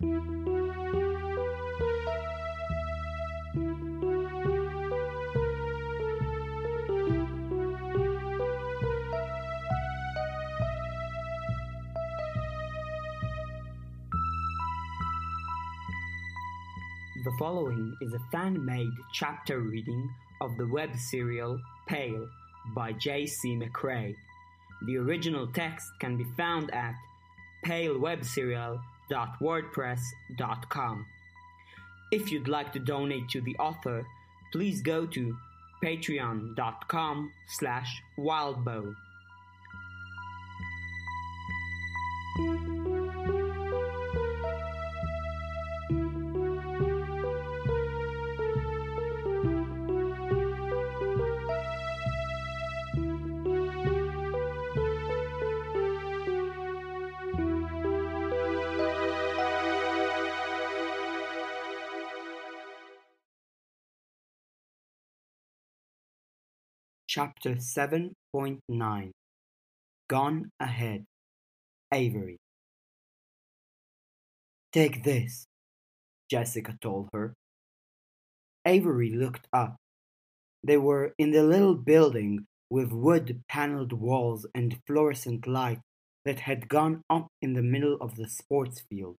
The following is a fan made chapter reading of the web serial Pale by J.C. McCrae. The original text can be found at palewebserial.wordpress.com. If you'd like to donate to the author, please go to patreon.com slash wildbow. Chapter 7.9 Gone Ahead Avery Take this, Jessica told her. Avery looked up. They were in the little building with wood paneled walls and fluorescent light that had gone up in the middle of the sports field.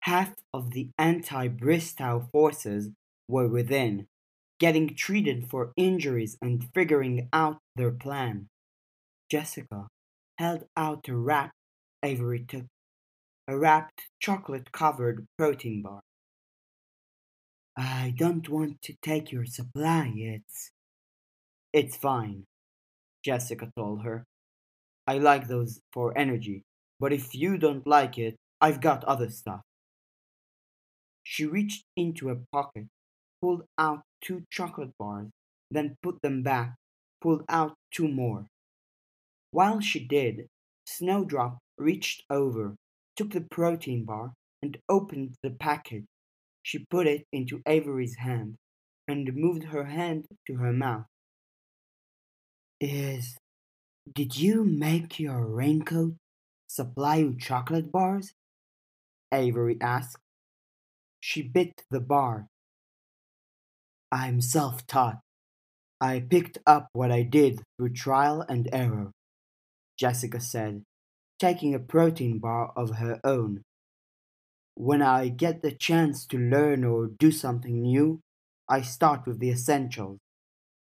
Half of the anti Bristow forces were within getting treated for injuries and figuring out their plan. Jessica held out a wrap Avery took, a wrapped chocolate covered protein bar. I don't want to take your supply, it's. It's fine, Jessica told her. I like those for energy, but if you don't like it, I've got other stuff. She reached into a pocket pulled out two chocolate bars, then put them back, pulled out two more. While she did, Snowdrop reached over, took the protein bar, and opened the package. She put it into Avery's hand and moved her hand to her mouth. Is. Did you make your raincoat supply you chocolate bars? Avery asked. She bit the bar I'm self taught. I picked up what I did through trial and error, Jessica said, taking a protein bar of her own. When I get the chance to learn or do something new, I start with the essentials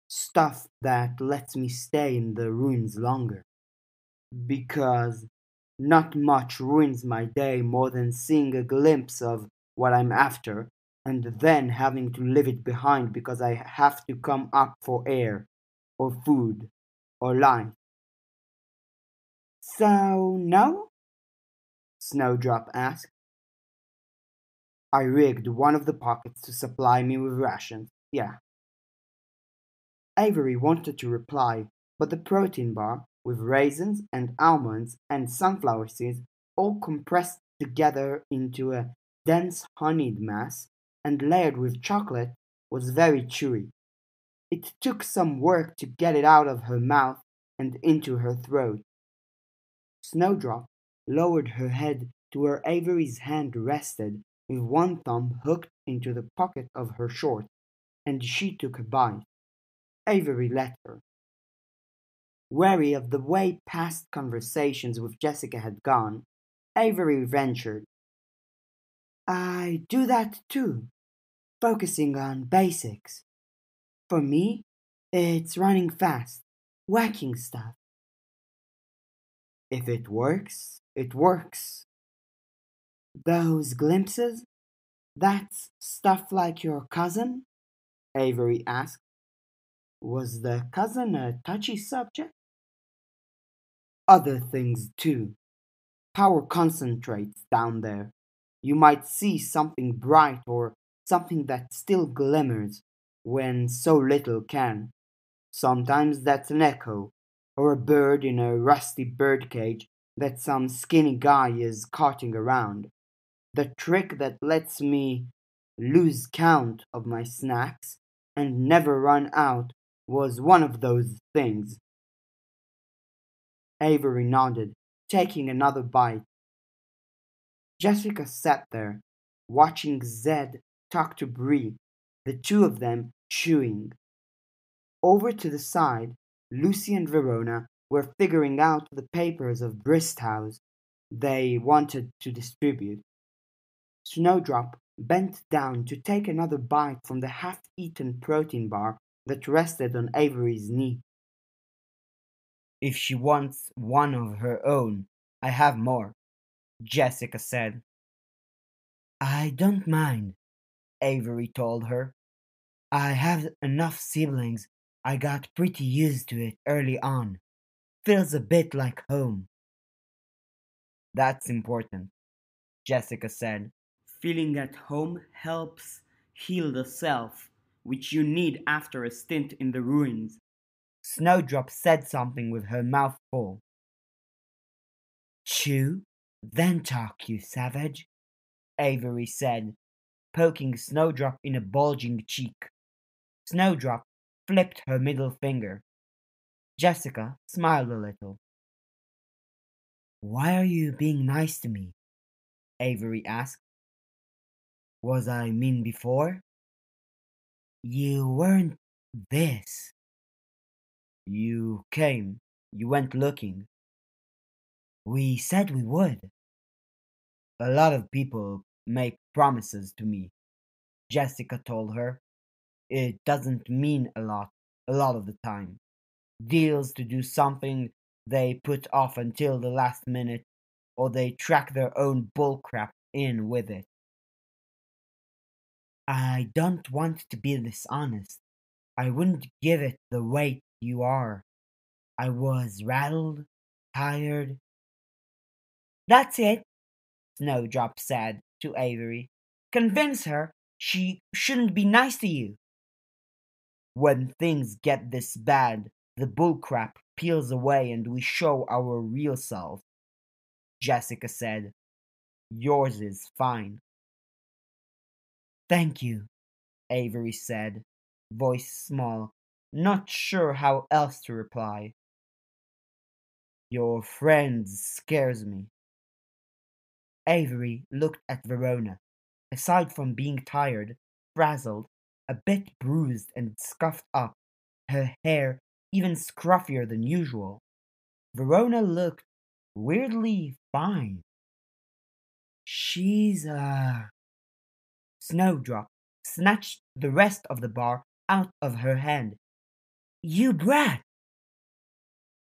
stuff that lets me stay in the ruins longer. Because not much ruins my day more than seeing a glimpse of what I'm after and then having to leave it behind because I have to come up for air, or food, or light. So, no? Snowdrop asked. I rigged one of the pockets to supply me with rations, yeah. Avery wanted to reply, but the protein bar, with raisins and almonds and sunflower seeds all compressed together into a dense honeyed mass, and layered with chocolate was very chewy. It took some work to get it out of her mouth and into her throat. Snowdrop lowered her head to where Avery's hand rested, with one thumb hooked into the pocket of her shorts, and she took a bite. Avery let her. Wary of the way past conversations with Jessica had gone, Avery ventured. I do that too focusing on basics. For me, it's running fast, whacking stuff. If it works, it works. Those glimpses? That's stuff like your cousin? Avery asked. Was the cousin a touchy subject? Other things too. Power concentrates down there. You might see something bright or something that still glimmers when so little can. Sometimes that's an echo, or a bird in a rusty birdcage that some skinny guy is carting around. The trick that lets me lose count of my snacks and never run out was one of those things. Avery nodded, taking another bite. Jessica sat there, watching Zed talk to Bree, the two of them chewing. Over to the side, Lucy and Verona were figuring out the papers of Bristow's they wanted to distribute. Snowdrop bent down to take another bite from the half-eaten protein bar that rested on Avery's knee. If she wants one of her own, I have more, Jessica said. I don't mind, Avery told her. I have enough siblings. I got pretty used to it early on. Feels a bit like home. That's important, Jessica said. Feeling at home helps heal the self, which you need after a stint in the ruins. Snowdrop said something with her mouth full. Chew, then talk, you savage, Avery said, poking Snowdrop in a bulging cheek. Snowdrop flipped her middle finger. Jessica smiled a little. Why are you being nice to me? Avery asked. Was I mean before? You weren't this. You came. You went looking. We said we would. A lot of people make promises to me, Jessica told her. It doesn't mean a lot, a lot of the time. Deals to do something they put off until the last minute, or they track their own bullcrap in with it. I don't want to be dishonest. I wouldn't give it the weight you are. I was rattled, tired. That's it, Snowdrop said to Avery. Convince her she shouldn't be nice to you. When things get this bad, the bullcrap peels away and we show our real self. Jessica said, Yours is fine. Thank you, Avery said, voice small, not sure how else to reply. Your friend scares me. Avery looked at Verona. Aside from being tired, frazzled, a bit bruised and scuffed up, her hair even scruffier than usual, Verona looked weirdly fine. She's, a. Snowdrop snatched the rest of the bar out of her hand. You brat!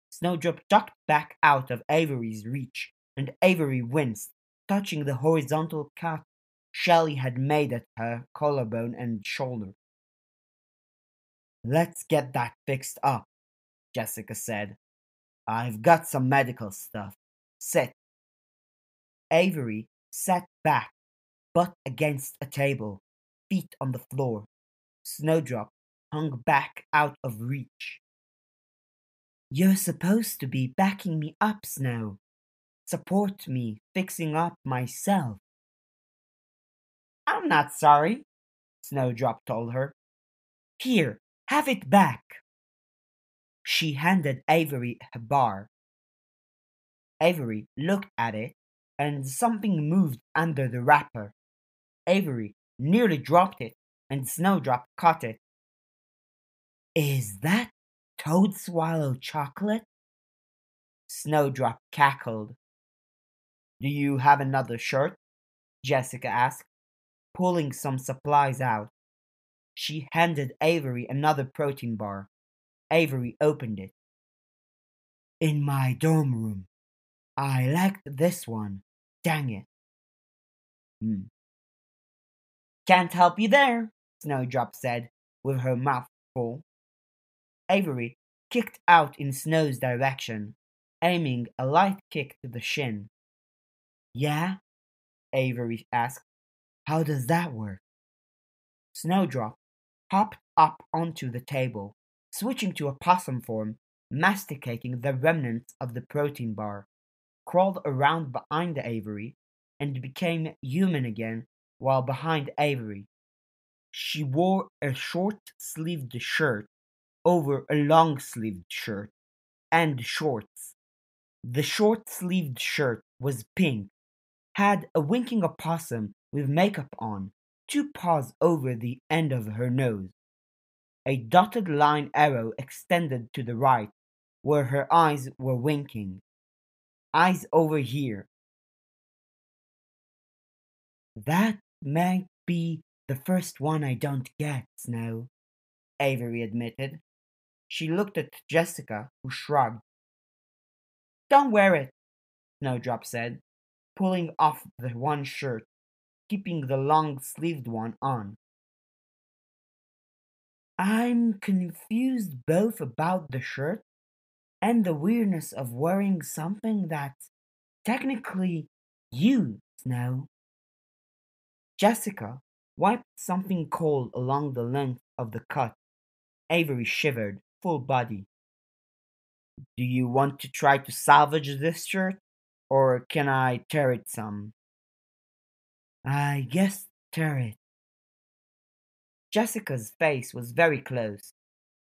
Snowdrop ducked back out of Avery's reach, and Avery winced, touching the horizontal cut Shelley had made at her collarbone and shoulder. Let's get that fixed up, Jessica said. I've got some medical stuff. Sit. Avery sat back butt against a table, feet on the floor. Snowdrop hung back out of reach. You're supposed to be backing me up, Snow. Support me fixing up myself. I'm not sorry, Snowdrop told her. Here, have it back. She handed Avery a bar. Avery looked at it, and something moved under the wrapper. Avery nearly dropped it, and Snowdrop caught it. Is that Toadswallow chocolate? Snowdrop cackled. Do you have another shirt? Jessica asked, pulling some supplies out. She handed Avery another protein bar. Avery opened it. In my dorm room. I liked this one. Dang it. Hmm. Can't help you there, Snowdrop said, with her mouth full. Avery kicked out in Snow's direction, aiming a light kick to the shin. Yeah? Avery asked. How does that work? Snowdrop hopped up onto the table, switching to a possum form, masticating the remnants of the protein bar, crawled around behind Avery, and became human again while behind Avery. She wore a short sleeved shirt over a long sleeved shirt and shorts. The short sleeved shirt was pink, had a winking opossum with makeup on, two paws over the end of her nose. A dotted line arrow extended to the right, where her eyes were winking. Eyes over here. That might be the first one I don't get, Snow, Avery admitted. She looked at Jessica, who shrugged. Don't wear it, Snowdrop said, pulling off the one shirt, keeping the long sleeved one on. I'm confused both about the shirt and the weirdness of wearing something that's technically you, Snow. Jessica wiped something cold along the length of the cut. Avery shivered, full body. Do you want to try to salvage this shirt, or can I tear it some? I guess tear it. Jessica's face was very close,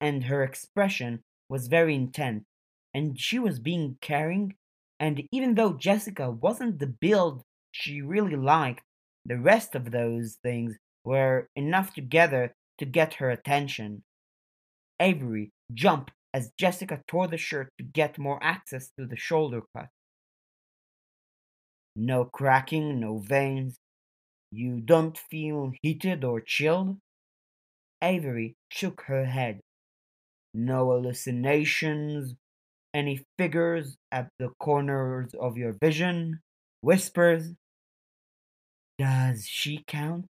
and her expression was very intent, and she was being caring. And even though Jessica wasn't the build she really liked, the rest of those things were enough together to get her attention. Avery jumped as Jessica tore the shirt to get more access to the shoulder cut. No cracking, no veins. You don't feel heated or chilled? Avery shook her head. No hallucinations? Any figures at the corners of your vision? Whispers? Does she count?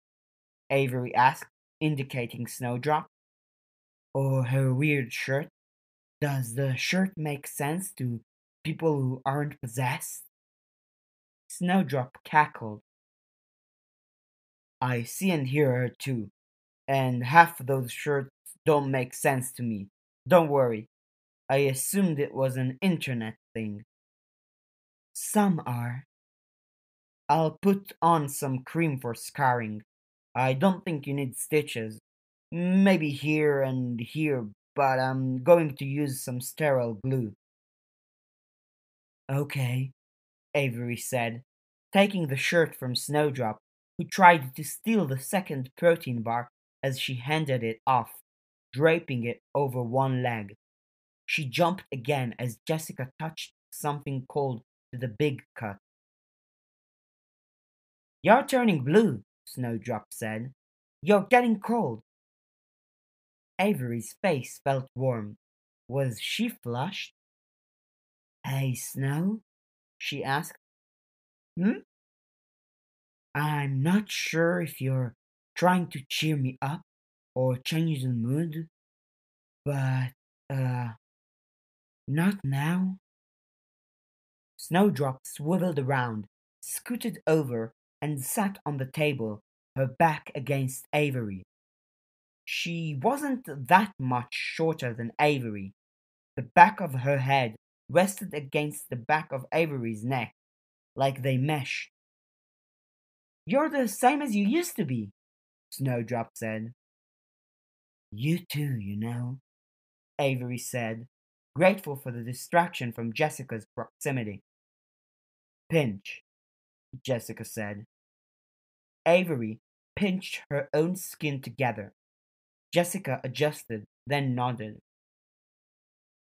Avery asked, indicating Snowdrop. Or her weird shirt? Does the shirt make sense to people who aren't possessed? Snowdrop cackled. I see and hear her too and half those shirts don't make sense to me. Don't worry. I assumed it was an internet thing. Some are. I'll put on some cream for scarring. I don't think you need stitches. Maybe here and here, but I'm going to use some sterile glue. Okay, Avery said, taking the shirt from Snowdrop, who tried to steal the second protein bar as she handed it off, draping it over one leg. She jumped again as Jessica touched something cold to the big cut. You're turning blue, Snowdrop said. You're getting cold. Avery's face felt warm. Was she flushed? Hey, Snow? She asked. Hmm? I'm not sure if you're trying to cheer me up or change the mood, but, uh, not now. Snowdrop swiveled around, scooted over, and sat on the table, her back against Avery. She wasn't that much shorter than Avery. The back of her head rested against the back of Avery's neck, like they meshed. You're the same as you used to be, Snowdrop said. You too, you know, Avery said, grateful for the distraction from Jessica's proximity. Pinch, Jessica said. Avery pinched her own skin together. Jessica adjusted, then nodded.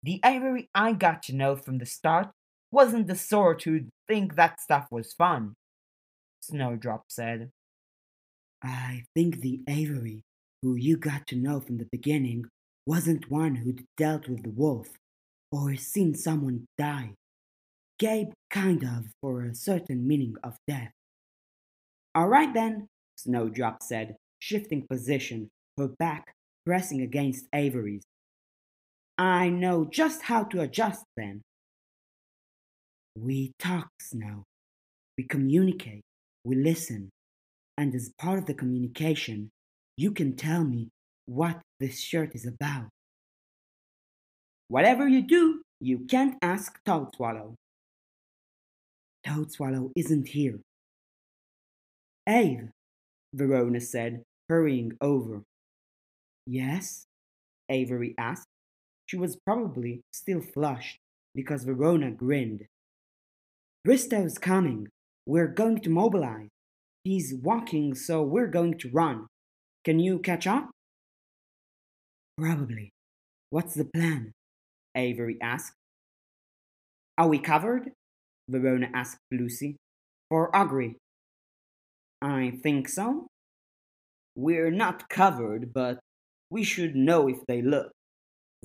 The Avery I got to know from the start wasn't the sort who'd think that stuff was fun, Snowdrop said. I think the Avery, who you got to know from the beginning, wasn't one who'd dealt with the wolf or seen someone die. Gabe kind of for a certain meaning of death. All right then, Snowdrop said, shifting position, her back pressing against Avery's. I know just how to adjust then. We talk, Snow. We communicate. We listen and as part of the communication, you can tell me what this shirt is about. Whatever you do, you can't ask Toadswallow. Toadswallow isn't here. Ave, Verona said, hurrying over. Yes? Avery asked. She was probably still flushed because Verona grinned. Bristow's coming. We're going to mobilize. He's walking, so we're going to run. Can you catch up? Probably. What's the plan? Avery asked. Are we covered? Verona asked Lucy. For Augury. I think so. We're not covered, but we should know if they look,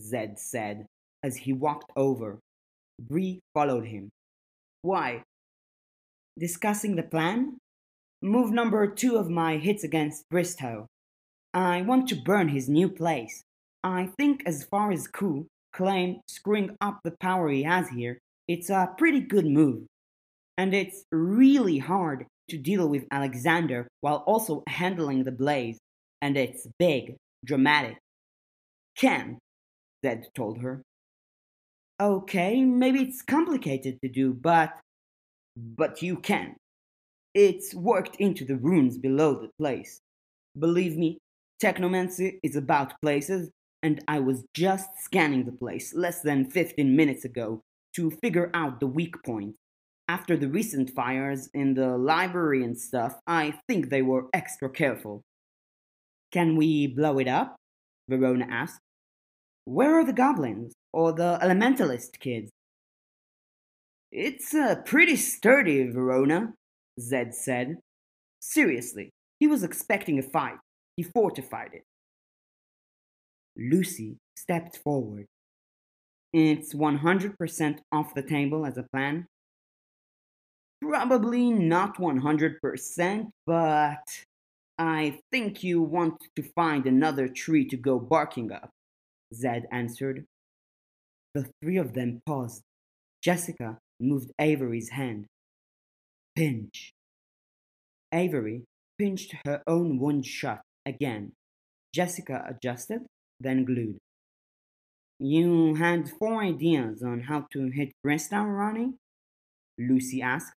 Zed said as he walked over. Bree followed him. Why? Discussing the plan? Move number two of my hits against Bristow. I want to burn his new place. I think, as far as coup, claim, screwing up the power he has here, it's a pretty good move. And it's really hard to deal with Alexander while also handling the blaze. And it's big, dramatic. Can, Zed told her. Okay, maybe it's complicated to do, but. But you can. It's worked into the runes below the place. Believe me, technomancy is about places, and I was just scanning the place less than 15 minutes ago to figure out the weak point. After the recent fires in the library and stuff, I think they were extra careful. Can we blow it up? Verona asked. Where are the goblins? Or the elementalist kids? It's uh, pretty sturdy, Verona, Zed said. Seriously, he was expecting a fight. He fortified it. Lucy stepped forward. It's 100% off the table as a plan? Probably not 100%, but I think you want to find another tree to go barking up, Zed answered. The three of them paused. Jessica moved Avery's hand. Pinch. Avery pinched her own wound shut again. Jessica adjusted, then glued. You had four ideas on how to hit Bristow, Ronnie? Lucy asked.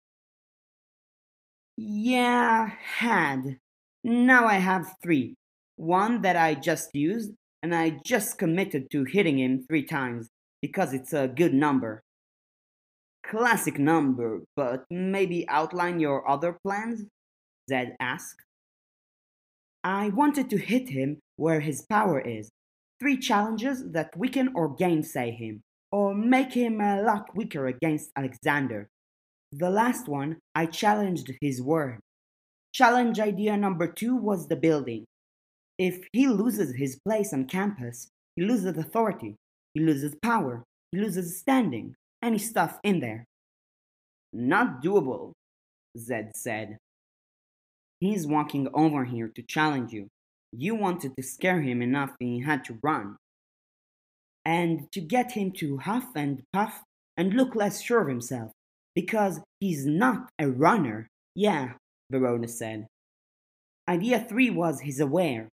Yeah, had. Now I have three. One that I just used, and I just committed to hitting him three times because it's a good number. Classic number, but maybe outline your other plans? Zed asked. I wanted to hit him where his power is. Three challenges that weaken or gainsay him, or make him a lot weaker against Alexander. The last one, I challenged his word. Challenge idea number two was the building. If he loses his place on campus, he loses authority, he loses power, he loses standing, any stuff in there. Not doable, Zed said. He's walking over here to challenge you. You wanted to scare him enough he had to run. And to get him to huff and puff and look less sure of himself, because he's not a runner. Yeah, Verona said. Idea three was he's aware,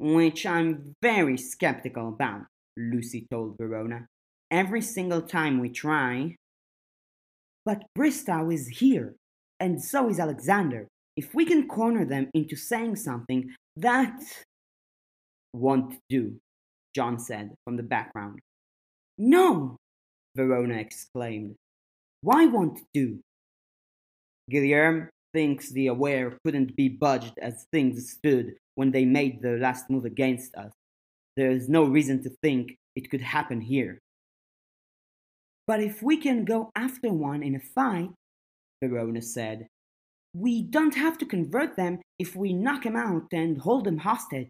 which I'm very skeptical about, Lucy told Verona. Every single time we try. But Bristow is here, and so is Alexander. If we can corner them into saying something, that won't do, John said from the background. No, Verona exclaimed. Why won't do? Guilherme thinks the aware couldn't be budged as things stood when they made the last move against us. There is no reason to think it could happen here. But if we can go after one in a fight, Verona said, we don't have to convert them if we knock him out and hold him hostage.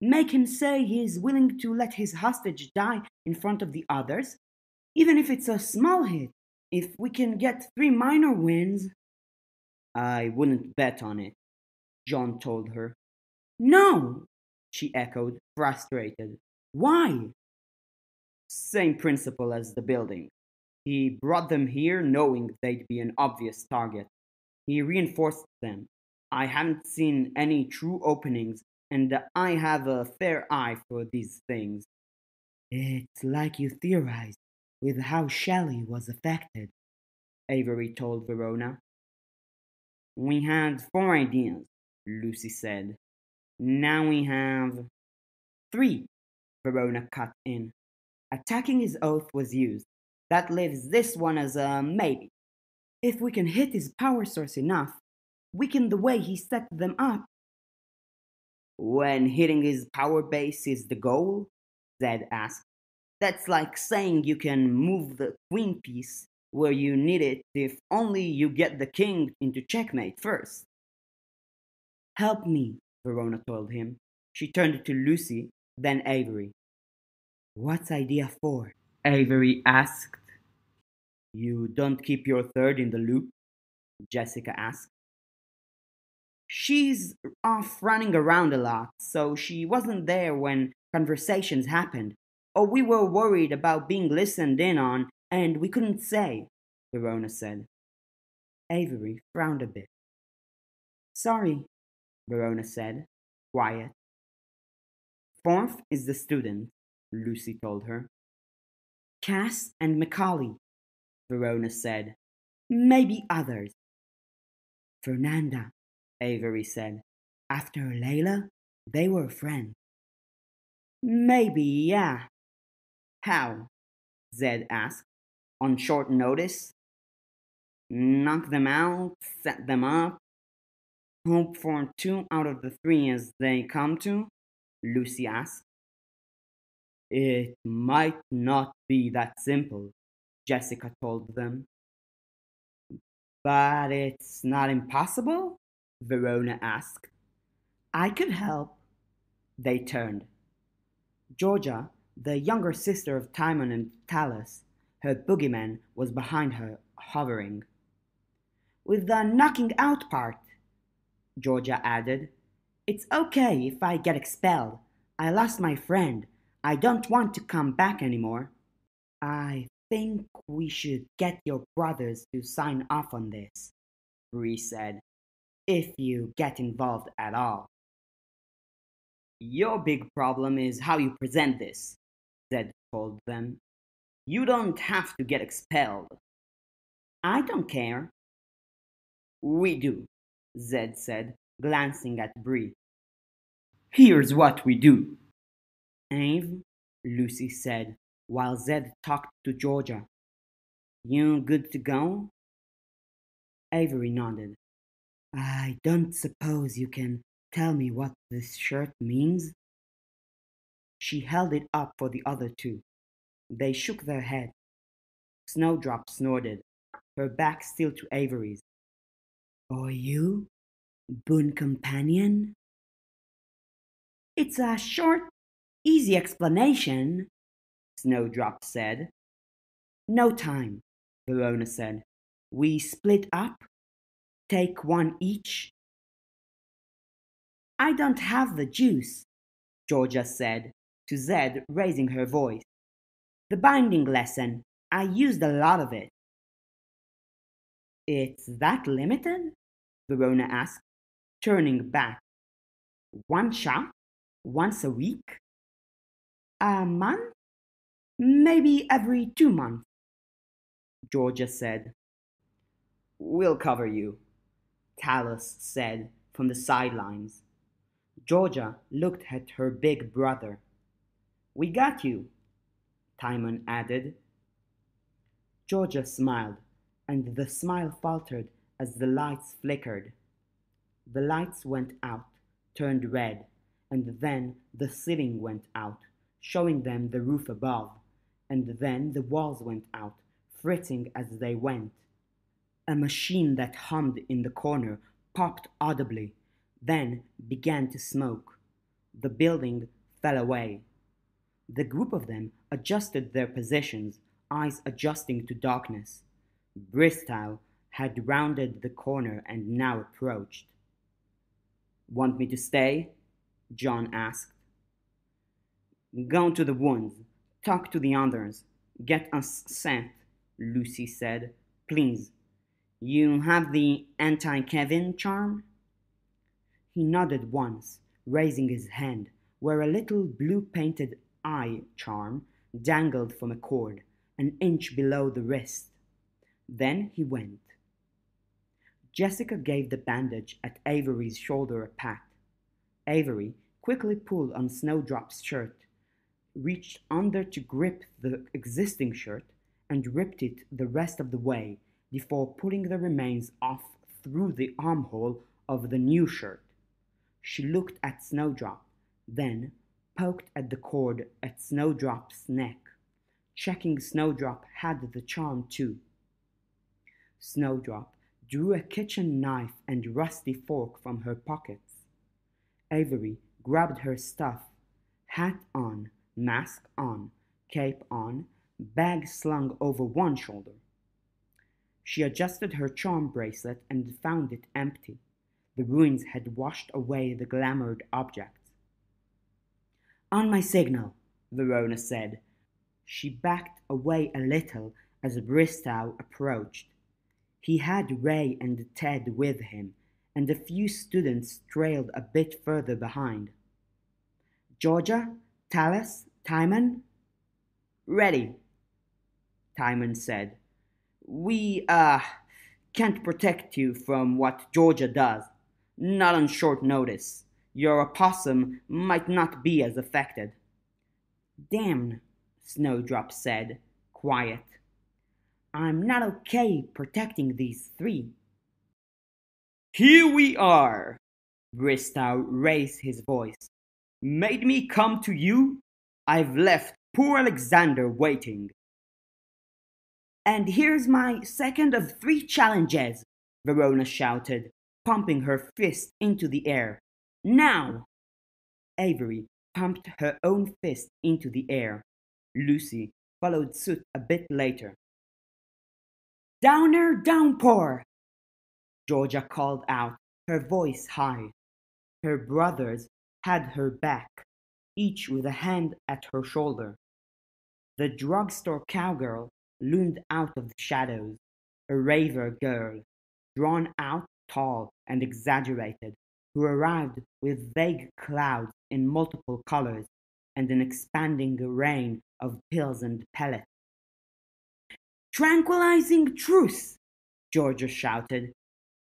Make him say he is willing to let his hostage die in front of the others, even if it's a small hit. If we can get three minor wins. I wouldn't bet on it, John told her. No, she echoed, frustrated. Why? Same principle as the building. He brought them here knowing they'd be an obvious target. He reinforced them. I haven't seen any true openings, and I have a fair eye for these things. It's like you theorized with how Shelley was affected, Avery told Verona. We had four ideas, Lucy said. Now we have three, Verona cut in. Attacking his oath was used. That leaves this one as a maybe. If we can hit his power source enough, weaken the way he set them up. When hitting his power base is the goal? Zed asked. That's like saying you can move the queen piece where you need it if only you get the king into checkmate first. Help me, Verona told him. She turned to Lucy, then Avery. What's idea four? Avery asked. You don't keep your third in the loop? Jessica asked. She's off running around a lot, so she wasn't there when conversations happened. Or we were worried about being listened in on and we couldn't say, Verona said. Avery frowned a bit. Sorry, Verona said, quiet. Fourth is the student, Lucy told her. Cass and Macaulay, Verona said. Maybe others. Fernanda, Avery said. After Layla, they were friends. Maybe, yeah. How? Zed asked. On short notice? Knock them out, set them up, hope for two out of the three as they come to? Lucy asked. It might not be that simple, Jessica told them. But it's not impossible? Verona asked. I could help. They turned. Georgia, the younger sister of Timon and Talus, her boogeyman was behind her, hovering. With the knocking out part, Georgia added, It's okay if I get expelled. I lost my friend. I don't want to come back anymore. I think we should get your brothers to sign off on this, Bree said, if you get involved at all. Your big problem is how you present this, Zed told them. You don't have to get expelled. I don't care. We do, Zed said, glancing at Bree. Here's what we do. Ave, Lucy said, while Zed talked to Georgia. You good to go? Avery nodded. I don't suppose you can tell me what this shirt means? She held it up for the other two. They shook their heads. Snowdrop snorted, her back still to Avery's. Are you? Boon companion? It's a short, easy explanation, Snowdrop said. No time, Verona said. We split up, take one each. I don't have the juice, Georgia said, to Zed, raising her voice. The binding lesson, I used a lot of it. It's that limited? Verona asked, turning back. One shot? Once a week? A month? Maybe every two months, Georgia said. We'll cover you, Talus said from the sidelines. Georgia looked at her big brother. We got you, Timon added. Georgia smiled, and the smile faltered as the lights flickered. The lights went out, turned red, and then the ceiling went out, showing them the roof above, and then the walls went out, fritting as they went. A machine that hummed in the corner popped audibly, then began to smoke. The building fell away. The group of them adjusted their positions, eyes adjusting to darkness. Bristow had rounded the corner and now approached. Want me to stay? John asked. Go to the woods, talk to the others, get us sent, Lucy said. Please. You have the anti Kevin charm? He nodded once, raising his hand, where a little blue painted eye charm dangled from a cord, an inch below the wrist. Then he went. Jessica gave the bandage at Avery's shoulder a pat. Avery quickly pulled on Snowdrop's shirt, reached under to grip the existing shirt, and ripped it the rest of the way, before pulling the remains off through the armhole of the new shirt. She looked at Snowdrop, then poked at the cord at Snowdrop's neck, checking Snowdrop had the charm too. Snowdrop drew a kitchen knife and rusty fork from her pockets. Avery grabbed her stuff, hat on, mask on, cape on, bag slung over one shoulder. She adjusted her charm bracelet and found it empty. The ruins had washed away the glamoured objects. On my signal, Verona said. She backed away a little as Bristow approached. He had Ray and Ted with him, and a few students trailed a bit further behind. Georgia, Tallis, Timon? Ready, Timon said. We, uh, can't protect you from what Georgia does. Not on short notice. Your opossum might not be as affected. Damn, Snowdrop said, quiet. I'm not okay protecting these three. Here we are! Bristow raised his voice. Made me come to you? I've left poor Alexander waiting. And here's my second of three challenges, Verona shouted, pumping her fist into the air. Now! Avery pumped her own fist into the air. Lucy followed suit a bit later. Downer downpour! Georgia called out, her voice high. Her brothers had her back, each with a hand at her shoulder. The drugstore cowgirl loomed out of the shadows, a raver girl, drawn out tall and exaggerated, who arrived with vague clouds in multiple colors and an expanding rain of pills and pellets. Tranquilizing truce, Georgia shouted.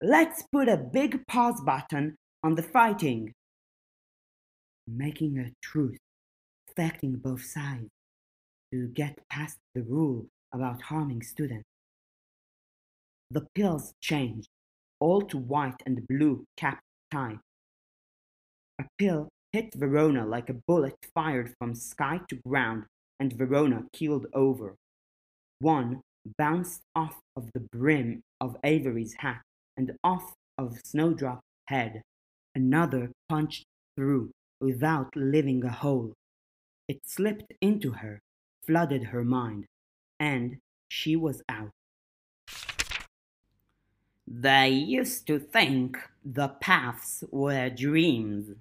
Let's put a big pause button on the fighting. Making a truce, affecting both sides, to get past the rule about harming students. The pills changed, all to white and blue tie. A pill hit Verona like a bullet fired from sky to ground, and Verona keeled over. One bounced off of the brim of Avery's hat and off of Snowdrop's head. Another punched through without leaving a hole. It slipped into her, flooded her mind, and she was out. They used to think the paths were dreams.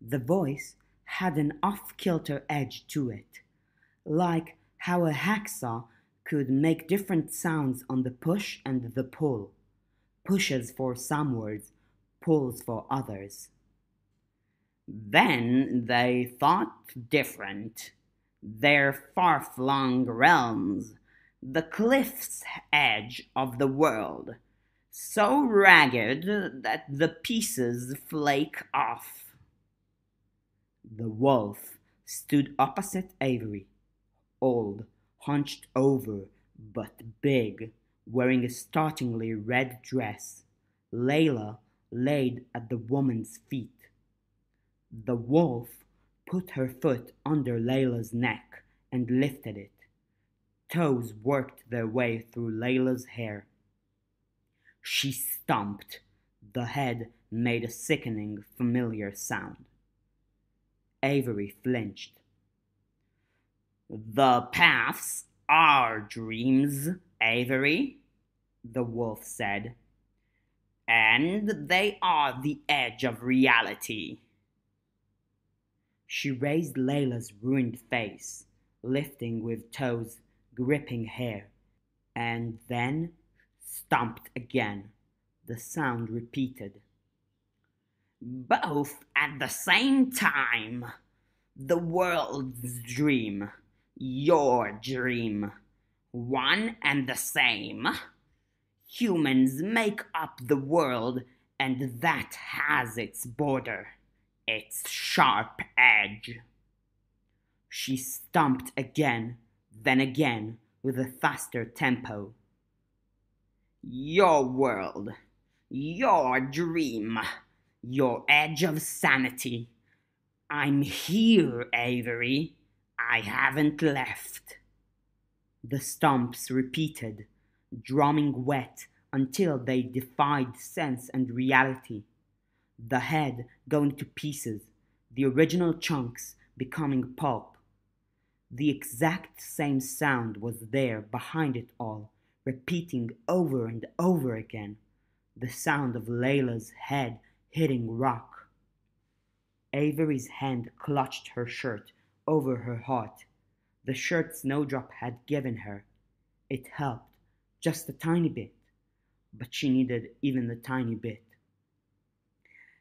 The voice had an off kilter edge to it, like how a hacksaw could make different sounds on the push and the pull. Pushes for some words, pulls for others. Then they thought different. Their far flung realms, the cliff's edge of the world so ragged that the pieces flake off. The wolf stood opposite Avery, old, hunched over, but big, wearing a startlingly red dress. Layla laid at the woman's feet. The wolf put her foot under Layla's neck and lifted it. Toes worked their way through Layla's hair. She stomped. The head made a sickening, familiar sound. Avery flinched. The paths are dreams, Avery, the wolf said. And they are the edge of reality. She raised Layla's ruined face, lifting with toes gripping hair, and then stomped again. The sound repeated. Both at the same time. The world's dream. Your dream. One and the same. Humans make up the world, and that has its border, its sharp edge. She stomped again, then again, with a faster tempo. Your world, your dream, your edge of sanity. I'm here, Avery. I haven't left. The stomps repeated, drumming wet until they defied sense and reality. The head going to pieces, the original chunks becoming pulp. The exact same sound was there behind it all, repeating over and over again the sound of Layla's head hitting rock. Avery's hand clutched her shirt over her heart. The shirt Snowdrop had given her. It helped, just a tiny bit, but she needed even the tiny bit.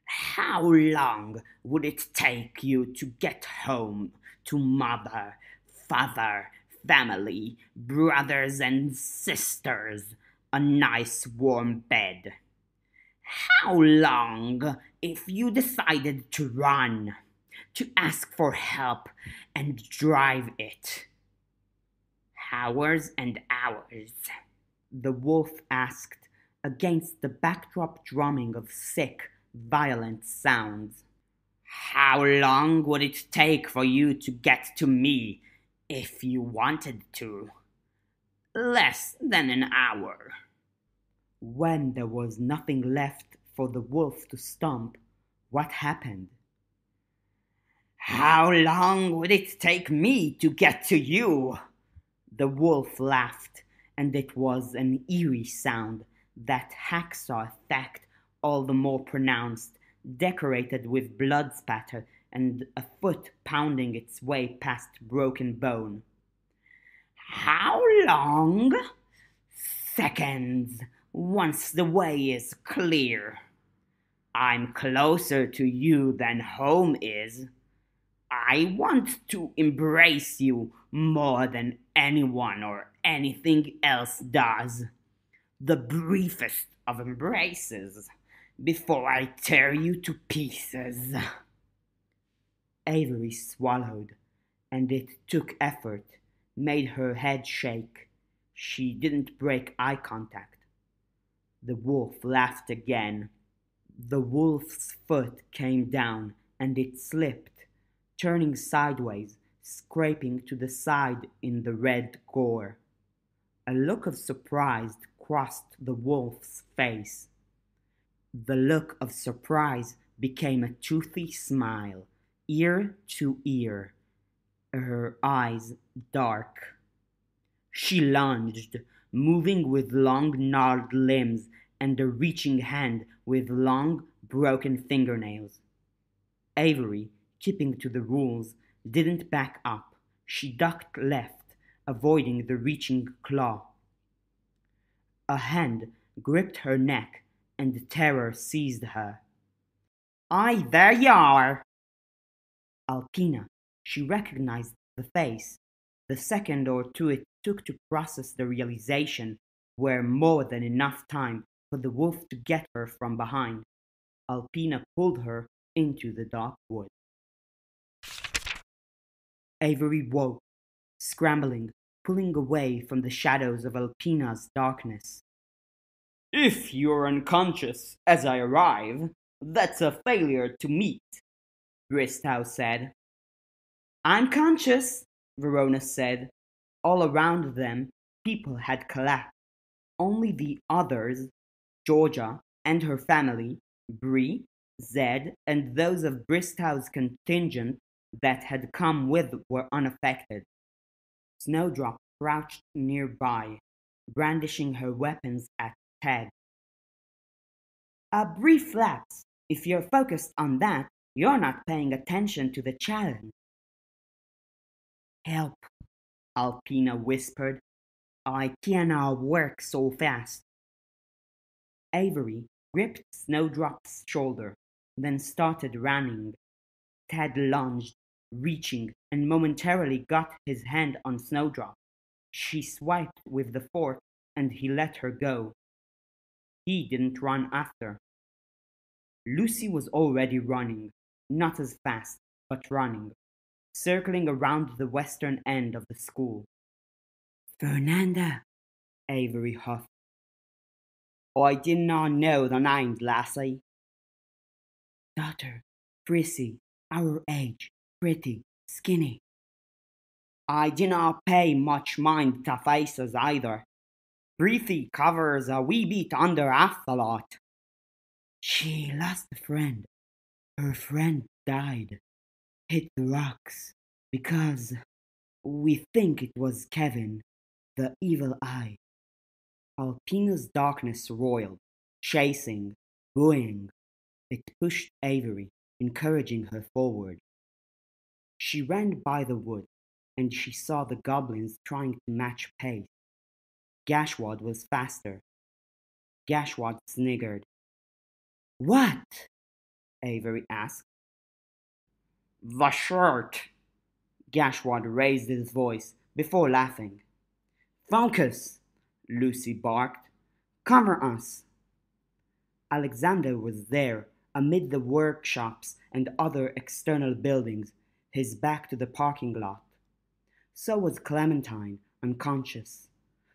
How long would it take you to get home to mother, father, family, brothers and sisters, a nice warm bed? How long if you decided to run, to ask for help and drive it? Hours and hours, the wolf asked against the backdrop drumming of sick, violent sounds. How long would it take for you to get to me if you wanted to? Less than an hour. When there was nothing left for the wolf to stomp, what happened? How long would it take me to get to you? The wolf laughed, and it was an eerie sound, that hacksaw effect all the more pronounced, decorated with blood spatter and a foot pounding its way past broken bone. How long? Seconds, once the way is clear. I'm closer to you than home is. I want to embrace you more than anyone or anything else does. The briefest of embraces before I tear you to pieces. Avery swallowed, and it took effort, made her head shake. She didn't break eye contact. The wolf laughed again. The wolf's foot came down, and it slipped, turning sideways, scraping to the side in the red gore. A look of surprise crossed the wolf's face. The look of surprise became a toothy smile, ear to ear, her eyes dark. She lunged, moving with long gnarled limbs and a reaching hand with long broken fingernails. Avery, keeping to the rules, didn't back up. She ducked left, avoiding the reaching claw. A hand gripped her neck and terror seized her. Aye, there you are! Alpina, she recognized the face. The second or two it took to process the realization were more than enough time for the wolf to get her from behind. Alpina pulled her into the dark wood. Avery woke, scrambling, pulling away from the shadows of Alpina's darkness. If you're unconscious as I arrive, that's a failure to meet, Bristow said. I'm conscious, Verona said. All around them, people had collapsed. Only the others, Georgia and her family, Bree, Zed, and those of Bristow's contingent that had come with were unaffected. Snowdrop crouched nearby, brandishing her weapons at head. A brief lapse. If you're focused on that, you're not paying attention to the challenge. Help, Alpina whispered. I cannot work so fast. Avery gripped Snowdrop's shoulder, then started running. Ted lunged, reaching, and momentarily got his hand on Snowdrop. She swiped with the fork, and he let her go. He didn't run after. Lucy was already running, not as fast, but running, circling around the western end of the school. Fernanda, Avery huffed. Oh, I did not know the names, lassie. Daughter, Prissy, our age, pretty, skinny. I do not pay much mind to faces either. Breathy covers a wee bit under half a lot. She lost a friend. Her friend died. Hit the rocks. Because we think it was Kevin, the evil eye. Alpina's darkness roiled, chasing, booing. It pushed Avery, encouraging her forward. She ran by the wood, and she saw the goblins trying to match pace. Gashwad was faster. Gashwad sniggered. What? Avery asked. The shirt. Gashwad raised his voice before laughing. Focus, Lucy barked. Cover us. Alexander was there, amid the workshops and other external buildings, his back to the parking lot. So was Clementine, unconscious.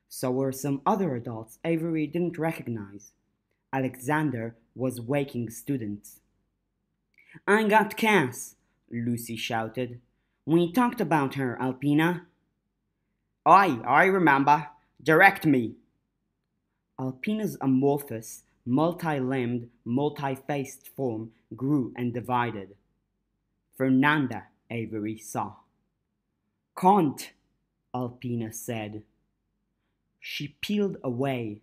So were some other adults Avery didn't recognize. Alexander was waking students. I got Cass, Lucy shouted. We talked about her, Alpina. Aye, I remember. Direct me. Alpina's amorphous, multi limbed, multi faced form grew and divided. Fernanda, Avery saw. Can't, Alpina said. She peeled away.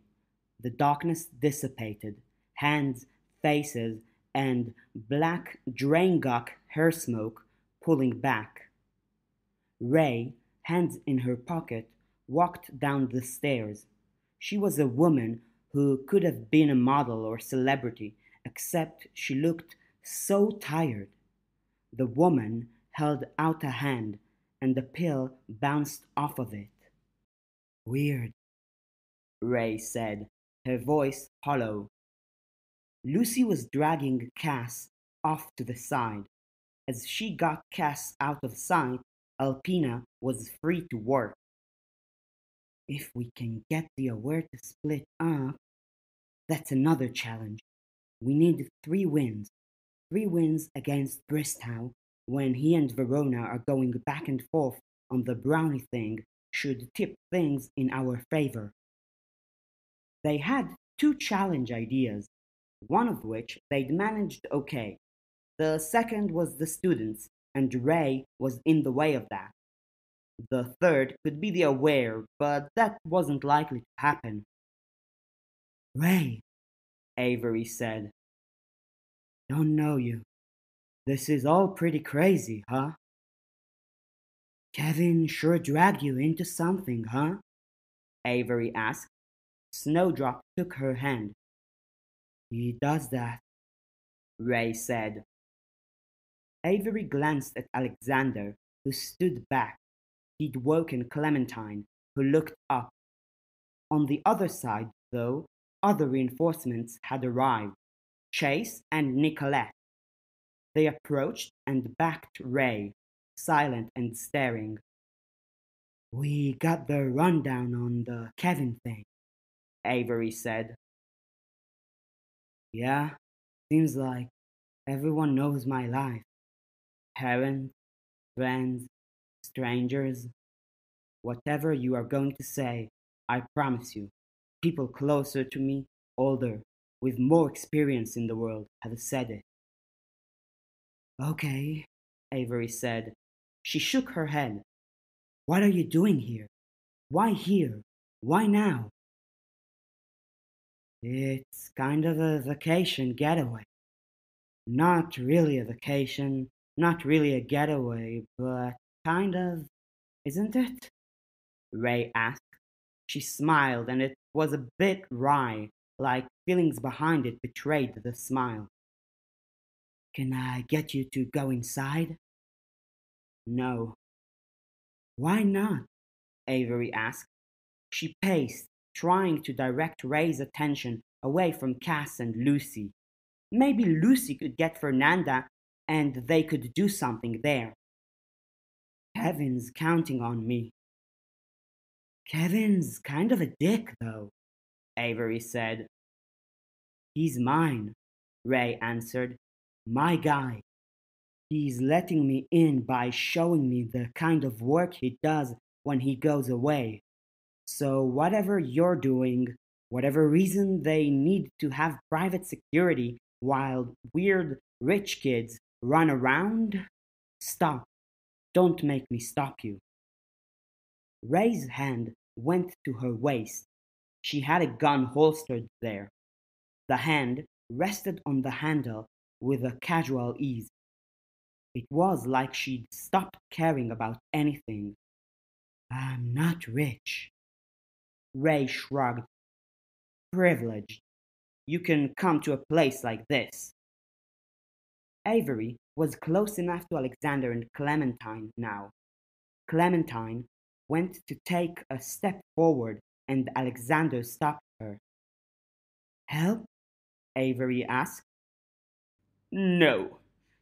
The darkness dissipated. Hands, faces, and black Drangok hair smoke pulling back. Ray, hands in her pocket, walked down the stairs. She was a woman who could have been a model or celebrity, except she looked so tired. The woman held out a hand, and the pill bounced off of it. Weird, Ray said, her voice hollow. Lucy was dragging Cass off to the side. As she got Cass out of sight, Alpina was free to work. If we can get the aware to split up, that's another challenge. We need three wins. Three wins against Bristow when he and Verona are going back and forth on the brownie thing should tip things in our favor. They had two challenge ideas, one of which they'd managed okay. The second was the students, and Ray was in the way of that. The third could be the aware, but that wasn't likely to happen. Ray, Avery said. Don't know you. This is all pretty crazy, huh? Kevin sure dragged you into something, huh? Avery asked. Snowdrop took her hand. He does that, Ray said. Avery glanced at Alexander, who stood back. He'd woken Clementine, who looked up. On the other side, though, other reinforcements had arrived Chase and Nicolette. They approached and backed Ray, silent and staring. We got the rundown on the Kevin thing, Avery said. Yeah, seems like everyone knows my life. Parents, friends, strangers. Whatever you are going to say, I promise you, people closer to me, older, with more experience in the world, have said it. Okay, Avery said. She shook her head. What are you doing here? Why here? Why now? It's kind of a vacation getaway. Not really a vacation, not really a getaway, but kind of, isn't it? Ray asked. She smiled, and it was a bit wry, like feelings behind it betrayed the smile. Can I get you to go inside? No. Why not? Avery asked. She paced, trying to direct Ray's attention away from Cass and Lucy. Maybe Lucy could get Fernanda and they could do something there. Kevin's counting on me. Kevin's kind of a dick, though, Avery said. He's mine, Ray answered. My guy. He's letting me in by showing me the kind of work he does when he goes away. So, whatever you're doing, whatever reason they need to have private security while weird rich kids run around, stop. Don't make me stop you. Ray's hand went to her waist. She had a gun holstered there. The hand rested on the handle with a casual ease. It was like she'd stopped caring about anything. I'm not rich. Ray shrugged. Privileged. You can come to a place like this. Avery was close enough to Alexander and Clementine now. Clementine went to take a step forward, and Alexander stopped her. Help? Avery asked. No.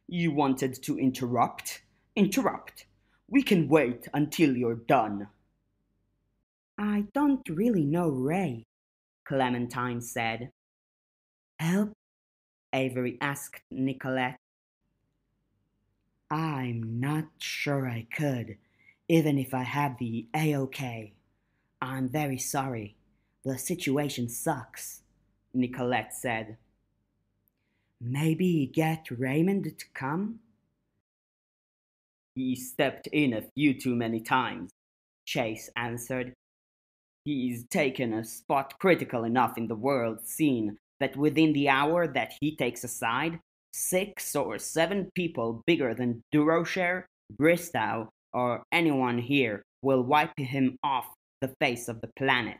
You wanted to interrupt? Interrupt. We can wait until you're done. I don't really know Ray, Clementine said. Help? Avery asked Nicolette. I'm not sure I could, even if I had the A-OK. I'm very sorry. The situation sucks, Nicolette said. Maybe get Raymond to come? He stepped in a few too many times, Chase answered. He's taken a spot critical enough in the world scene that within the hour that he takes aside, six or seven people bigger than Durocher, Bristow, or anyone here will wipe him off the face of the planet.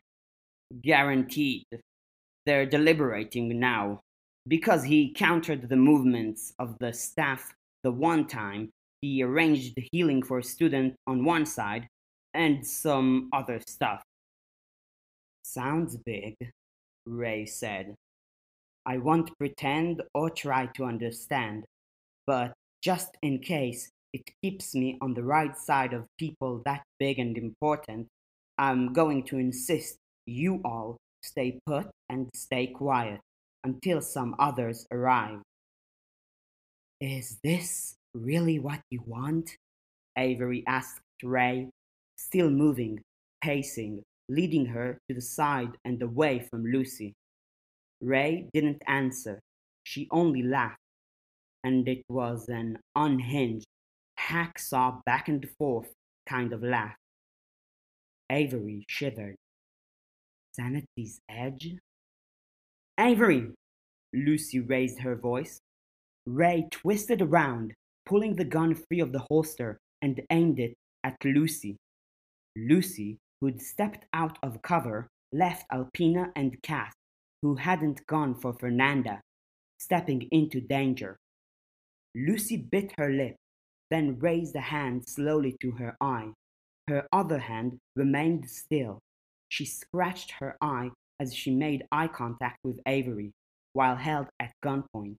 Guaranteed. They're deliberating now. Because he countered the movements of the staff the one time, he arranged healing for a student on one side and some other stuff. Sounds big, Ray said. I won't pretend or try to understand, but just in case it keeps me on the right side of people that big and important, I'm going to insist you all stay put and stay quiet until some others arrive. Is this really what you want? Avery asked Ray, still moving, pacing, leading her to the side and away from Lucy. Ray didn't answer. She only laughed. And it was an unhinged, hacksaw back and forth kind of laugh. Avery shivered. Sanity's edge? Avery! Lucy raised her voice. Ray twisted around, pulling the gun free of the holster, and aimed it at Lucy. Lucy, who'd stepped out of cover, left Alpina and Cass who hadn't gone for Fernanda, stepping into danger. Lucy bit her lip, then raised a hand slowly to her eye. Her other hand remained still. She scratched her eye as she made eye contact with Avery, while held at gunpoint.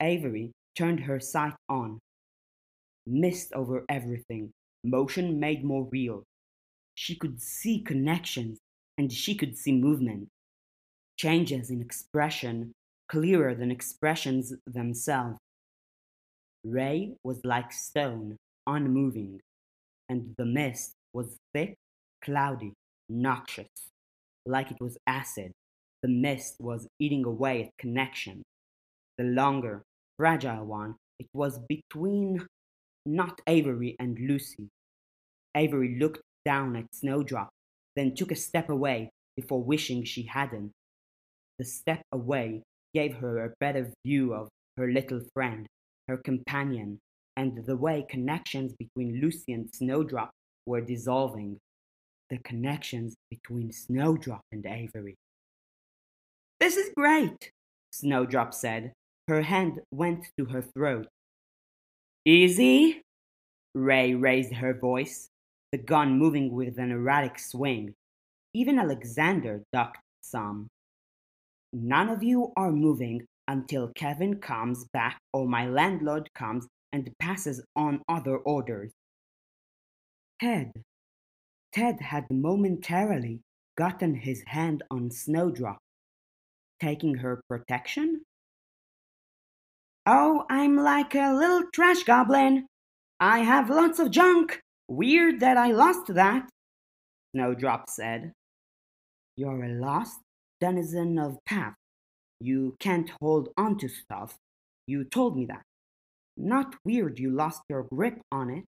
Avery turned her sight on. Mist over everything, motion made more real. She could see connections, and she could see movement changes in expression clearer than expressions themselves. Ray was like stone, unmoving, and the mist was thick, cloudy, noxious. Like it was acid, the mist was eating away at connection. The longer, fragile one, it was between not Avery and Lucy. Avery looked down at Snowdrop, then took a step away before wishing she hadn't. The step away gave her a better view of her little friend, her companion, and the way connections between Lucy and Snowdrop were dissolving. The connections between Snowdrop and Avery. This is great, Snowdrop said. Her hand went to her throat. Easy? Ray raised her voice, the gun moving with an erratic swing. Even Alexander ducked some. None of you are moving until Kevin comes back or my landlord comes and passes on other orders. Ted. Ted had momentarily gotten his hand on Snowdrop. taking her protection? Oh, I'm like a little trash goblin. I have lots of junk. Weird that I lost that, Snowdrop said. You're a lost denizen of path. You can't hold on to stuff. You told me that. Not weird you lost your grip on it.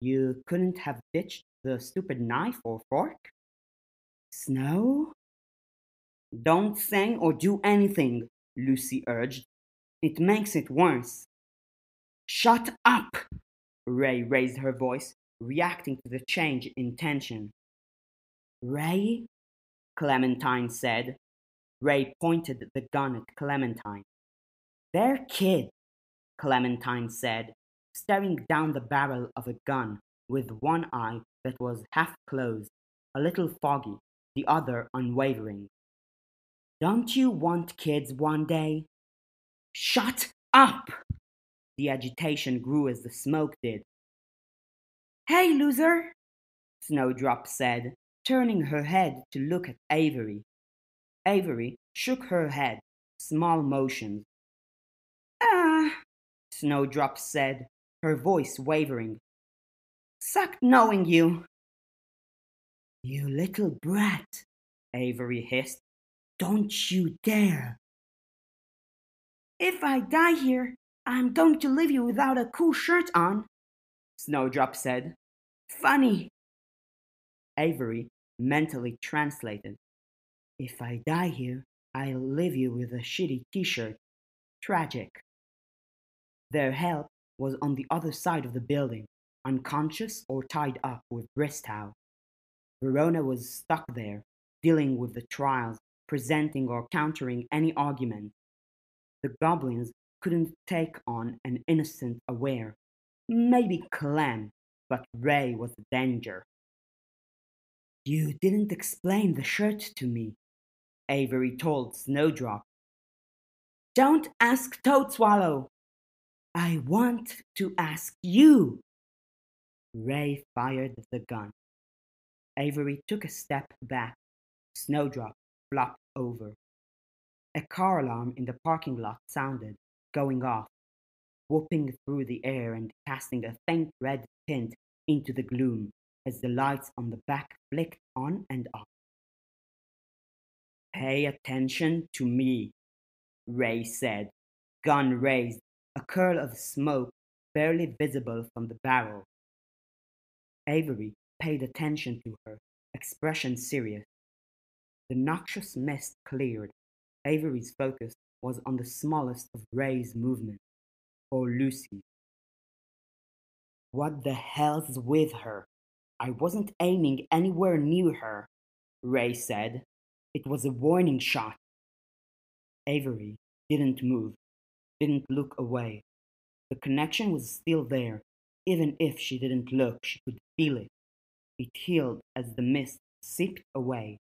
You couldn't have ditched the stupid knife or fork? Snow? Don't say or do anything, Lucy urged. It makes it worse. Shut up! Ray raised her voice, reacting to the change in tension. Ray? Clementine said. Ray pointed the gun at Clementine. They're kids, Clementine said, staring down the barrel of a gun with one eye that was half closed, a little foggy, the other unwavering. Don't you want kids one day? Shut up! The agitation grew as the smoke did. Hey, loser! Snowdrop said, turning her head to look at Avery. Avery shook her head, small motions. Ah, Snowdrop said, her voice wavering. Sucked knowing you. You little brat, Avery hissed. Don't you dare. If I die here, I'm going to leave you without a cool shirt on, Snowdrop said. Funny. Avery mentally translated. If I die here, I'll leave you with a shitty t shirt. Tragic. Their help was on the other side of the building, unconscious or tied up with Bristow. Verona was stuck there, dealing with the trials, presenting or countering any argument. The goblins couldn't take on an innocent aware. Maybe Clem, but Ray was the danger. You didn't explain the shirt to me, Avery told Snowdrop. Don't ask Toadswallow. I want to ask you. Ray fired the gun. Avery took a step back. Snowdrop flopped over. A car alarm in the parking lot sounded, going off, whooping through the air and casting a faint red tint into the gloom as the lights on the back flicked on and off. Pay attention to me, Ray said, gun raised, a curl of smoke barely visible from the barrel. Avery paid attention to her, expression serious. The noxious mist cleared. Avery's focus was on the smallest of Ray's movements, or Lucy. What the hell's with her? I wasn't aiming anywhere near her, Ray said. It was a warning shot. Avery didn't move, didn't look away. The connection was still there. Even if she didn't look, she could feel it. It healed as the mist seeped away.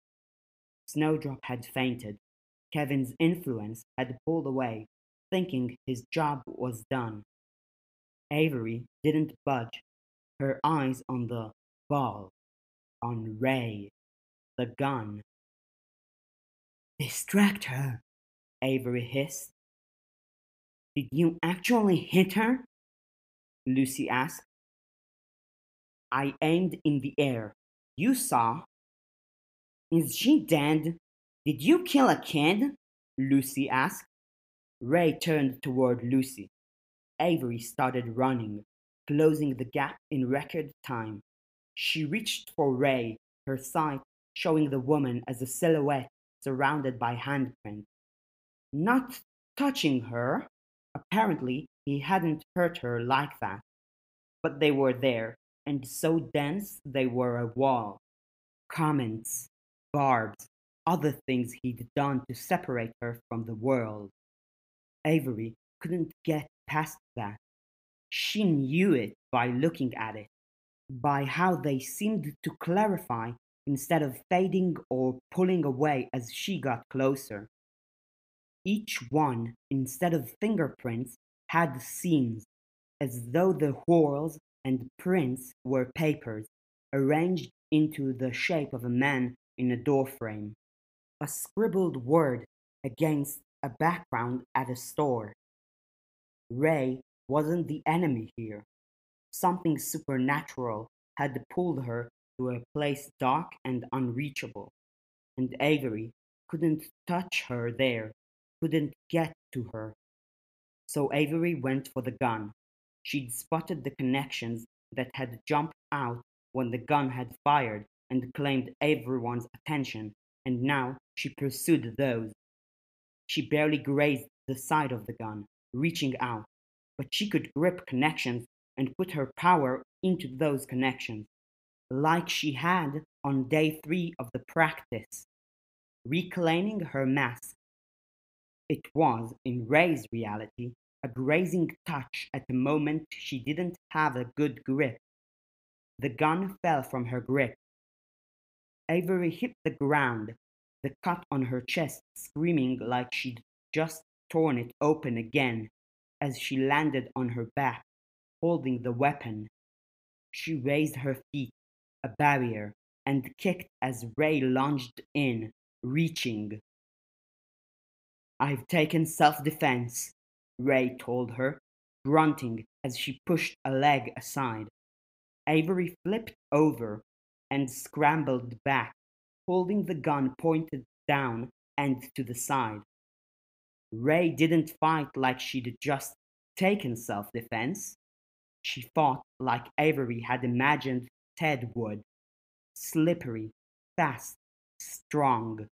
Snowdrop had fainted. Kevin's influence had pulled away, thinking his job was done. Avery didn't budge, her eyes on the ball, on Ray, the gun. Distract her, Avery hissed. Did you actually hit her? Lucy asked. I aimed in the air. You saw. Is she dead? Did you kill a kid? Lucy asked. Ray turned toward Lucy. Avery started running, closing the gap in record time. She reached for Ray, her sight showing the woman as a silhouette surrounded by handprints. Not touching her. Apparently, he hadn't hurt her like that. But they were there, and so dense they were a wall. Comments, barbs, other things he'd done to separate her from the world. Avery couldn't get past that. She knew it by looking at it, by how they seemed to clarify instead of fading or pulling away as she got closer. Each one, instead of fingerprints, had seams, as though the whorls and prints were papers, arranged into the shape of a man in a doorframe. A scribbled word, against a background at a store. Ray wasn't the enemy here. Something supernatural had pulled her to a place dark and unreachable, and Avery couldn't touch her there, couldn't get to her. So Avery went for the gun. She'd spotted the connections that had jumped out when the gun had fired and claimed everyone's attention, and now she pursued those. She barely grazed the side of the gun, reaching out, but she could grip connections and put her power into those connections, like she had on day three of the practice, reclaiming her mask. It was, in Ray's reality, a grazing touch at the moment she didn't have a good grip. The gun fell from her grip. Avery hit the ground, the cut on her chest screaming like she'd just torn it open again as she landed on her back, holding the weapon. She raised her feet, a barrier, and kicked as Ray lunged in, reaching. I've taken self defense, Ray told her, grunting as she pushed a leg aside. Avery flipped over and scrambled back, holding the gun pointed down and to the side. Ray didn't fight like she'd just taken self defense. She fought like Avery had imagined Ted would slippery, fast, strong.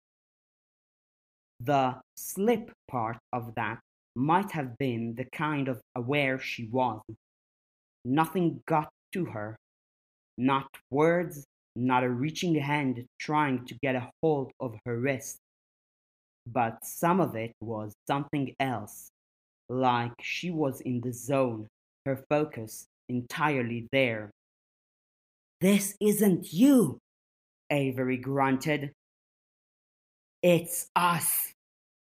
The slip part of that might have been the kind of aware she was. Nothing got to her. Not words, not a reaching hand trying to get a hold of her wrist. But some of it was something else, like she was in the zone, her focus entirely there. This isn't you, Avery grunted. It's us,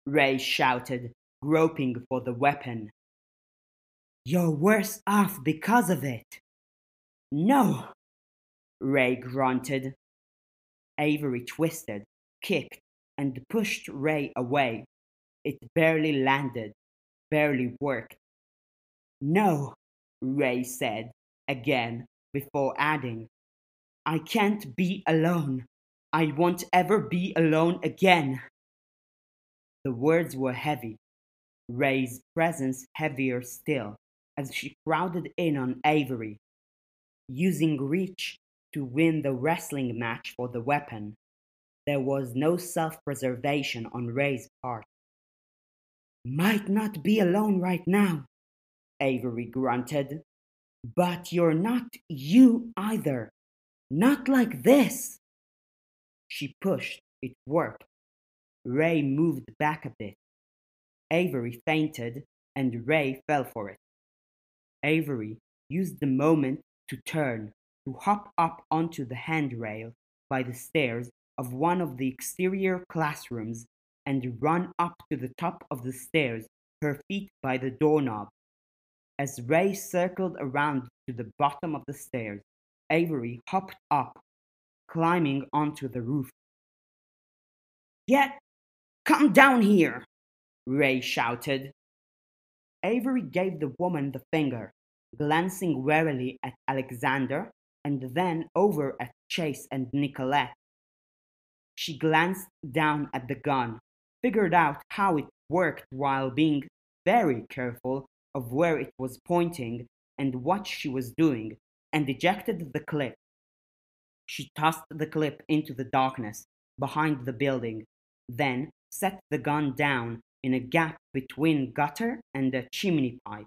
Ray shouted, groping for the weapon. You're worse off because of it. No, Ray grunted. Avery twisted, kicked, and pushed Ray away. It barely landed, barely worked. No, Ray said again before adding, I can't be alone. I won't ever be alone again. The words were heavy, Ray's presence heavier still, as she crowded in on Avery, using reach to win the wrestling match for the weapon. There was no self preservation on Ray's part. Might not be alone right now, Avery grunted. But you're not you either. Not like this. She pushed. It worked. Ray moved back a bit. Avery fainted, and Ray fell for it. Avery used the moment to turn, to hop up onto the handrail by the stairs of one of the exterior classrooms and run up to the top of the stairs, her feet by the doorknob. As Ray circled around to the bottom of the stairs, Avery hopped up, climbing onto the roof. Get, come down here, Ray shouted. Avery gave the woman the finger, glancing warily at Alexander and then over at Chase and Nicolette. She glanced down at the gun, figured out how it worked while being very careful of where it was pointing and what she was doing, and ejected the clip. She tossed the clip into the darkness behind the building, then set the gun down in a gap between gutter and a chimney pipe.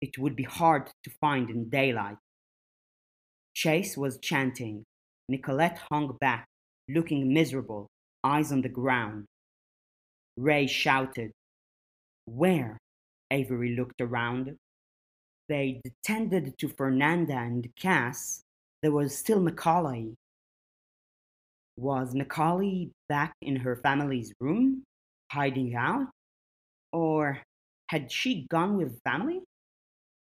It would be hard to find in daylight. Chase was chanting. Nicolette hung back, looking miserable, eyes on the ground. Ray shouted. Where? Avery looked around. They'd tended to Fernanda and Cass. There was still Macaulay. Was Macaulay back in her family's room, hiding out? Or had she gone with family?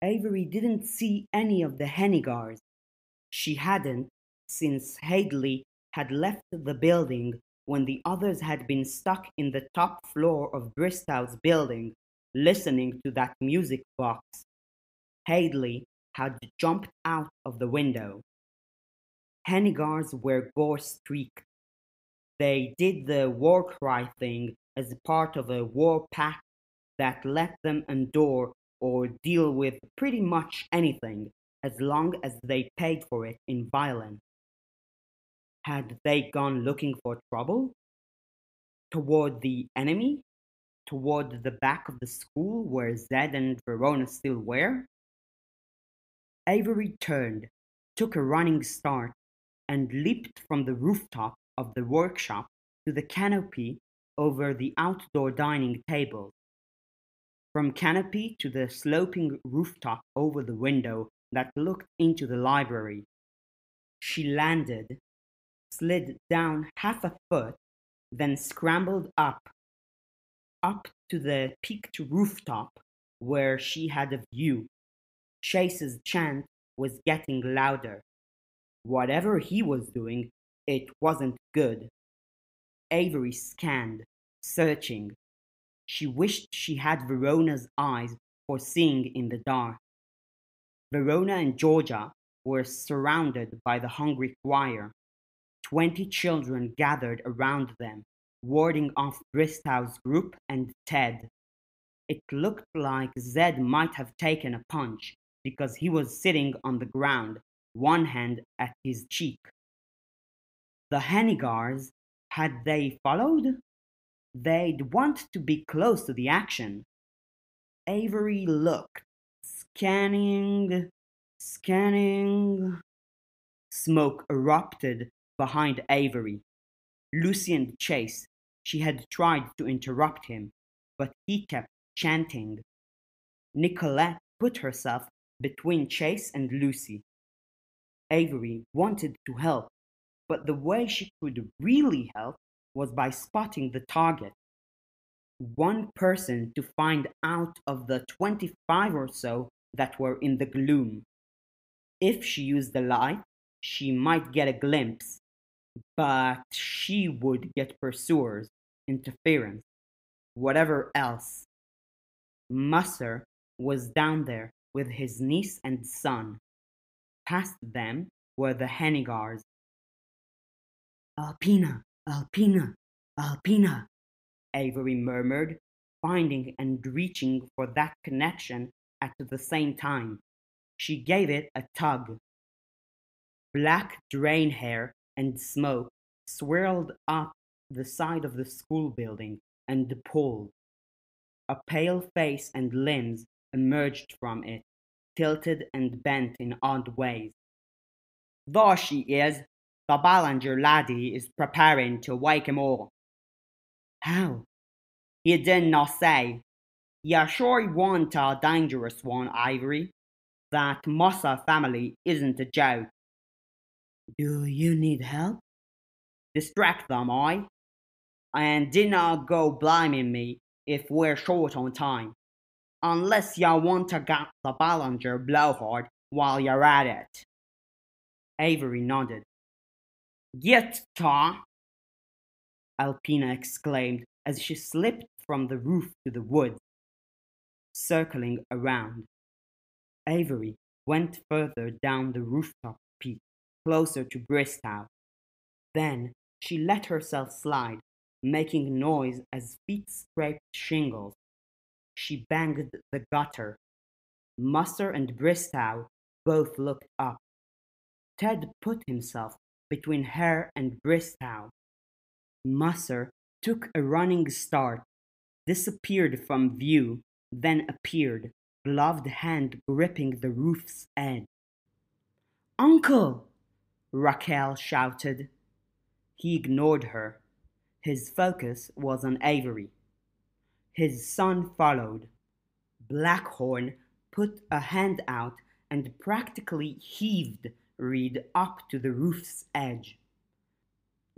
Avery didn't see any of the Hennigars. She hadn't, since Hadley had left the building when the others had been stuck in the top floor of Bristow's building, listening to that music box. Hadley had jumped out of the window. Hennigars were gore streaked. They did the war cry thing as part of a war pact that let them endure or deal with pretty much anything as long as they paid for it in violence. Had they gone looking for trouble? Toward the enemy? Toward the back of the school where Zed and Verona still were? Avery turned, took a running start, and leaped from the rooftop of the workshop to the canopy over the outdoor dining table. From canopy to the sloping rooftop over the window that looked into the library. She landed slid down half a foot, then scrambled up, up to the peaked rooftop where she had a view. Chase's chant was getting louder. Whatever he was doing, it wasn't good. Avery scanned, searching. She wished she had Verona's eyes for seeing in the dark. Verona and Georgia were surrounded by the hungry choir. Twenty children gathered around them, warding off Bristow's group and Ted. It looked like Zed might have taken a punch because he was sitting on the ground, one hand at his cheek. The Hennigars, had they followed? They'd want to be close to the action. Avery looked, scanning, scanning. Smoke erupted behind Avery. Lucian Chase. She had tried to interrupt him, but he kept chanting. Nicolette put herself between Chase and Lucy. Avery wanted to help, but the way she could really help was by spotting the target. One person to find out of the 25 or so that were in the gloom. If she used the light, she might get a glimpse but she would get pursuers, interference, whatever else. Musser was down there with his niece and son. Past them were the Hennigars. Alpina, Alpina, Alpina, Avery murmured, finding and reaching for that connection at the same time. She gave it a tug. Black drain hair and smoke swirled up the side of the school building and pulled. A pale face and limbs emerged from it, tilted and bent in odd ways. There she is. The Ballinger laddie is preparing to wake him all. How? He did not say. You're sure he wasn't a dangerous one, Avery? That Musser family isn't a joke. Do you need help? Distract them, I. And not go blaming me if we're short on time. Unless you want to get the Ballinger blowhard while you're at it. Avery nodded. Get ta! Alpina exclaimed as she slipped from the roof to the woods, circling around. Avery went further down the rooftop peak closer to Bristow. Then she let herself slide, making noise as feet scraped shingles. She banged the gutter. Musser and Bristow both looked up. Ted put himself between her and Bristow. Musser took a running start, disappeared from view, then appeared, gloved hand gripping the roof's edge. Uncle! Raquel shouted. He ignored her. His focus was on Avery. His son followed. Blackhorn put a hand out and practically heaved Reed up to the roof's edge.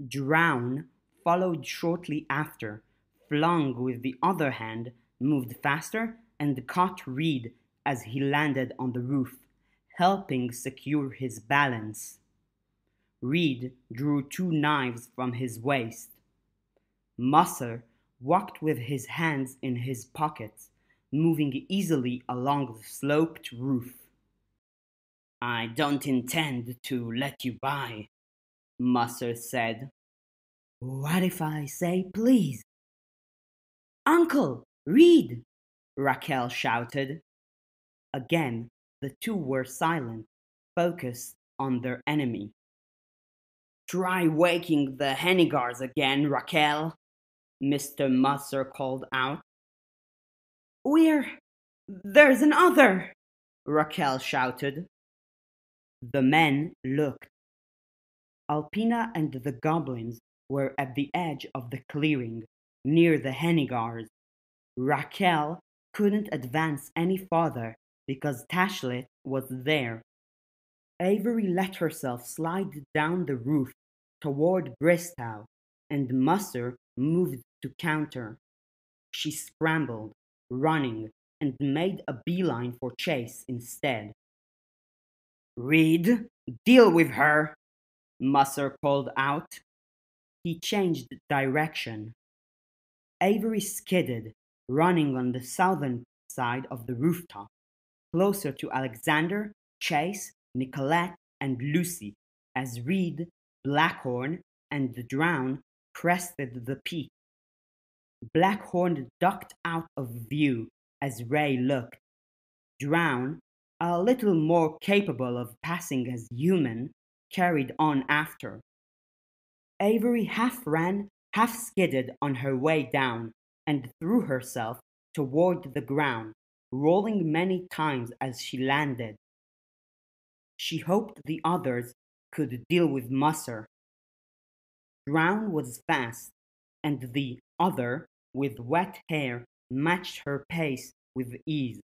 Drown followed shortly after, flung with the other hand, moved faster, and caught Reed as he landed on the roof, helping secure his balance. Reed drew two knives from his waist. Musser walked with his hands in his pockets, moving easily along the sloped roof. I don't intend to let you by, Musser said. What if I say please? Uncle, read! Raquel shouted. Again, the two were silent, focused on their enemy. Try waking the Hennigars again, Raquel, Mr. Musser called out. We're. There's another! Raquel shouted. The men looked. Alpina and the goblins were at the edge of the clearing, near the Hennigars. Raquel couldn't advance any farther because Tashlit was there. Avery let herself slide down the roof toward Bristow, and Musser moved to counter. She scrambled, running, and made a beeline for Chase instead. Reed, deal with her, Musser called out. He changed direction. Avery skidded, running on the southern side of the rooftop, closer to Alexander, Chase, Nicolette, and Lucy, as Reed, Blackhorn, and the Drown crested the peak. Blackhorn ducked out of view as Ray looked. Drown, a little more capable of passing as human, carried on after. Avery half ran, half skidded on her way down, and threw herself toward the ground, rolling many times as she landed. She hoped the others could deal with Musser. Drown was fast, and the other, with wet hair, matched her pace with ease.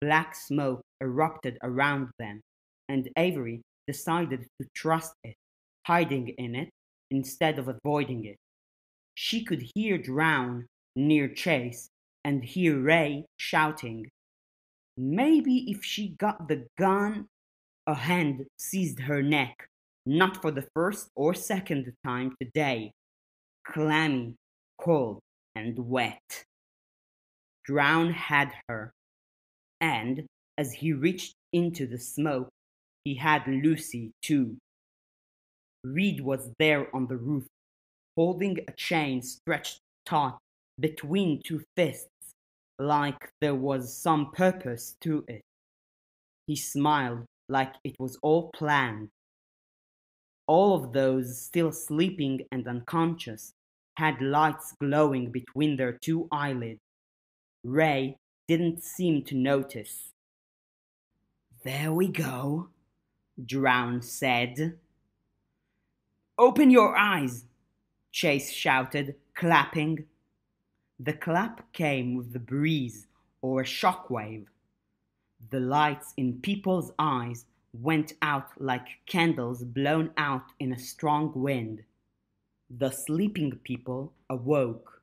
Black smoke erupted around them, and Avery decided to trust it, hiding in it instead of avoiding it. She could hear Drown near Chase and hear Ray shouting. Maybe if she got the gun, a hand seized her neck, not for the first or second time today. Clammy, cold, and wet. Drown had her, and as he reached into the smoke, he had Lucy too. Reed was there on the roof, holding a chain stretched taut between two fists, like there was some purpose to it. He smiled like it was all planned. All of those still sleeping and unconscious had lights glowing between their two eyelids. Ray didn't seem to notice. There we go, Drown said. Open your eyes, Chase shouted, clapping. The clap came with the breeze or a shock wave. The lights in people's eyes went out like candles blown out in a strong wind. The sleeping people awoke.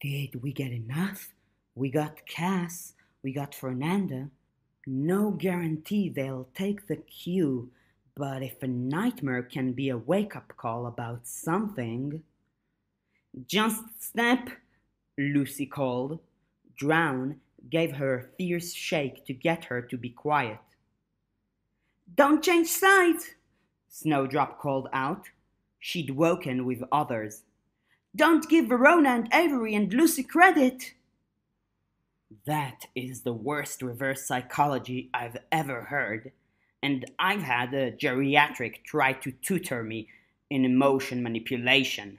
Did we get enough? We got Cass, we got Fernanda. No guarantee they'll take the cue, but if a nightmare can be a wake up call about something. Just step, Lucy called. Drown gave her a fierce shake to get her to be quiet. Don't change sides, Snowdrop called out. She'd woken with others. Don't give Verona and Avery and Lucy credit. That is the worst reverse psychology I've ever heard, and I've had a geriatric try to tutor me in emotion manipulation.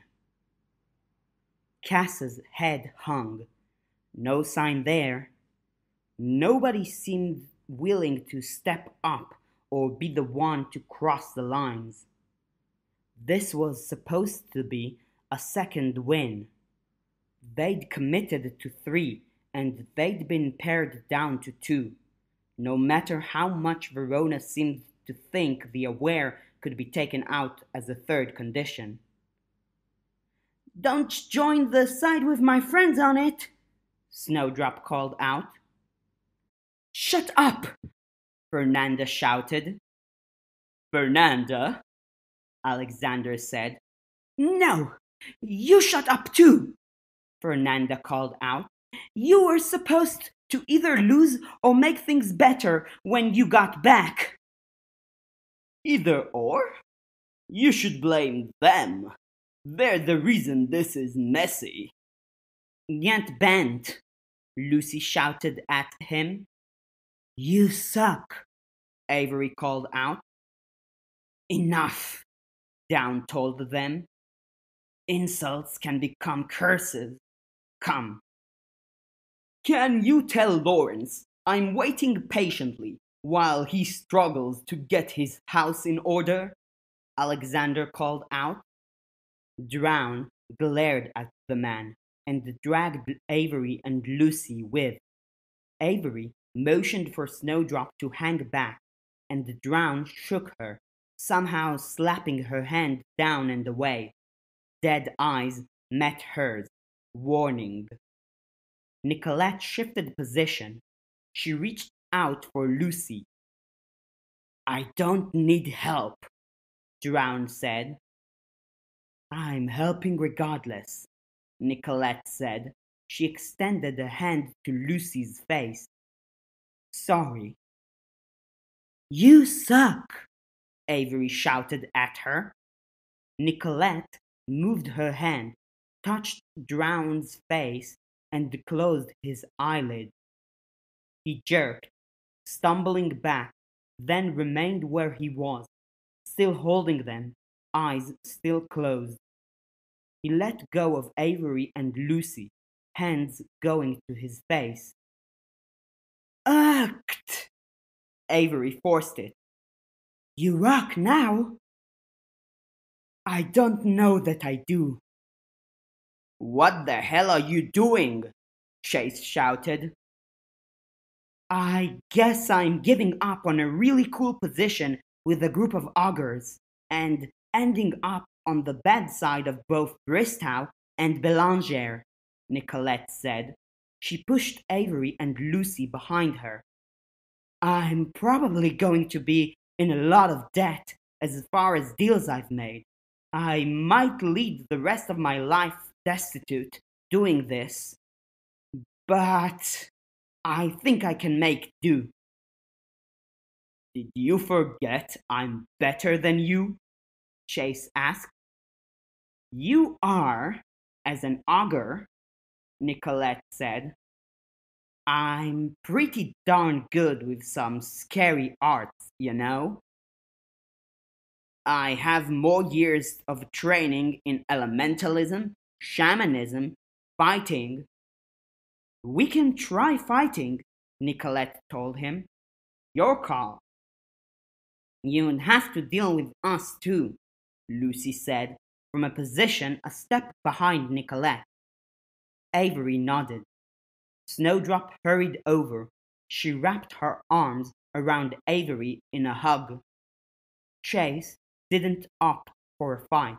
Cass's head hung. No sign there. Nobody seemed willing to step up or be the one to cross the lines. This was supposed to be a second win. They'd committed to three and they'd been pared down to two. No matter how much Verona seemed to think the aware could be taken out as a third condition. Don't join the side with my friends on it, Snowdrop called out. Shut up! Fernanda shouted. Fernanda? Alexander said. No, You shut up too, Fernanda called out. You were supposed to either lose or make things better when you got back. Either or? You should blame them. They're the reason this is messy. Get bent, Lucy shouted at him. You suck, Avery called out. Enough, Drown told them. Insults can become curses. Come. Can you tell Lawrence I'm waiting patiently while he struggles to get his house in order? Alexander called out. Drown glared at the man and dragged Avery and Lucy with. Avery motioned for Snowdrop to hang back, and Drown shook her, somehow slapping her hand down and away. Dead eyes met hers, warning. Nicolette shifted position. She reached out for Lucy. I don't need help, Drown said. I'm helping regardless, Nicolette said. She extended a hand to Lucy's face. Sorry. You suck, Avery shouted at her. Nicolette moved her hand, touched Drown's face, and closed his eyelids. He jerked, stumbling back, then remained where he was, still holding them, eyes still closed. He let go of Avery and Lucy, hands going to his face. Act! Avery forced it. You rock now? I don't know that I do. What the hell are you doing? Chase shouted. I guess I'm giving up on a really cool position with a group of augurs and ending up on the bedside of both Bristow and Belanger, Nicolette said. She pushed Avery and Lucy behind her. I'm probably going to be in a lot of debt as far as deals I've made. I might lead the rest of my life destitute doing this, but I think I can make do. Did you forget I'm better than you? Chase asked. You are, as an augur, Nicolette said. I'm pretty darn good with some scary arts, you know. I have more years of training in elementalism, shamanism, fighting. We can try fighting, Nicolette told him. Your call. You'd have to deal with us too, Lucy said, from a position a step behind Nicolette. Avery nodded. Snowdrop hurried over. She wrapped her arms around Avery in a hug. Chase didn't opt for a fight.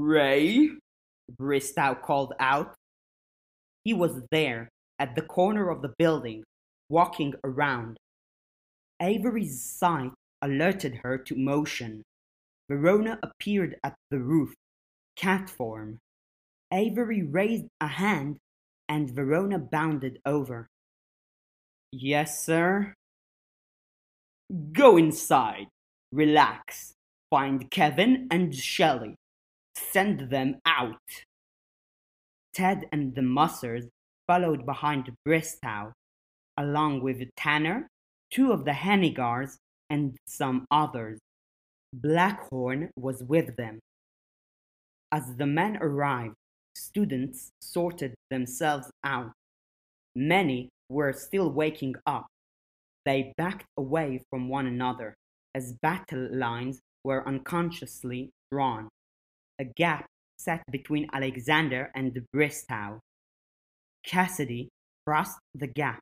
Ray? Bristow called out. He was there, at the corner of the building, walking around. Avery's sight alerted her to motion. Verona appeared at the roof, cat form. Avery raised a hand, and Verona bounded over. Yes, sir. Go inside. Relax. Find Kevin and Shelley. Send them out. Ted and the Mussers followed behind Bristow, along with Tanner, two of the Hennigars, and some others. Blackhorn was with them. As the men arrived, students sorted themselves out. Many were still waking up. They backed away from one another as battle lines were unconsciously drawn. A gap set between Alexander and Bristow. Cassidy crossed the gap.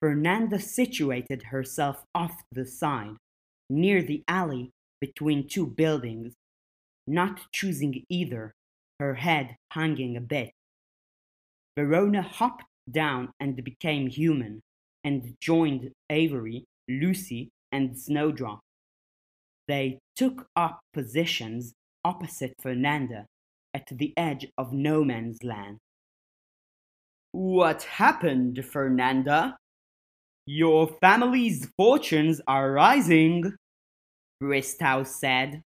Fernanda situated herself off the side, near the alley between two buildings, not choosing either, her head hanging a bit. Verona hopped down and became human, and joined Avery, Lucy, and Snowdrop. They took up positions opposite Fernanda, at the edge of no man's land. What happened, Fernanda? Your family's fortunes are rising, Bristow said.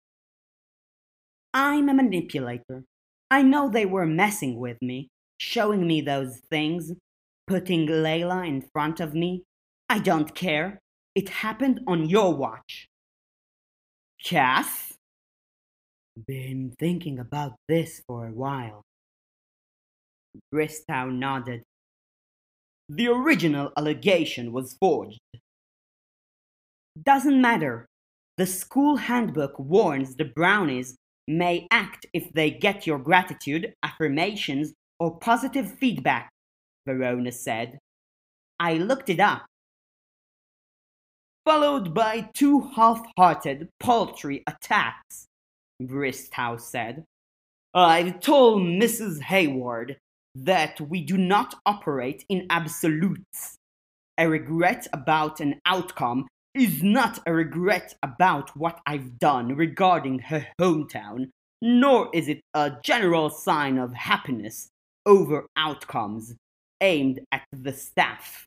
I'm a manipulator. I know they were messing with me, showing me those things, putting Layla in front of me. I don't care. It happened on your watch. Kath? Been thinking about this for a while. Bristow nodded. The original allegation was forged. Doesn't matter. The school handbook warns the brownies may act if they get your gratitude, affirmations, or positive feedback, Verona said. I looked it up. Followed by two half hearted, paltry attacks, Bristow said. I've told Mrs. Hayward that we do not operate in absolutes. A regret about an outcome is not a regret about what I've done regarding her hometown, nor is it a general sign of happiness over outcomes aimed at the staff.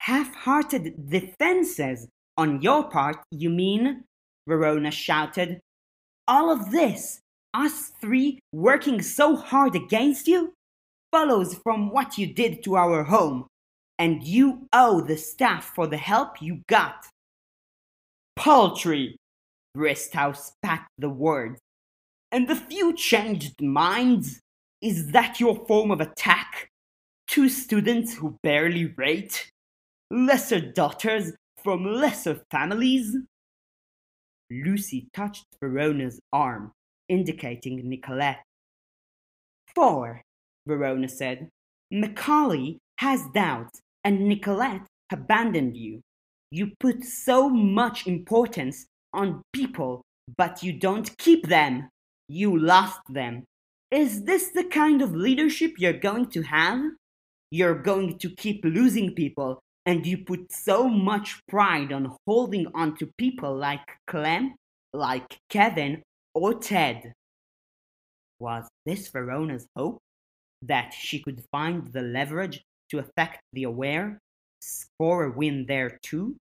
Half hearted defenses on your part, you mean? Verona shouted. All of this, us three working so hard against you, follows from what you did to our home and you owe the staff for the help you got. Paltry! Bristow spat the words. And the few changed minds? Is that your form of attack? Two students who barely rate? Lesser daughters from lesser families? Lucy touched Verona's arm, indicating Nicolette. Four, Verona said. Macaulay has doubts and Nicolette abandoned you. You put so much importance on people, but you don't keep them. You lost them. Is this the kind of leadership you're going to have? You're going to keep losing people, and you put so much pride on holding on to people like Clem, like Kevin, or Ted. Was this Verona's hope? That she could find the leverage to affect the aware, score a win there too.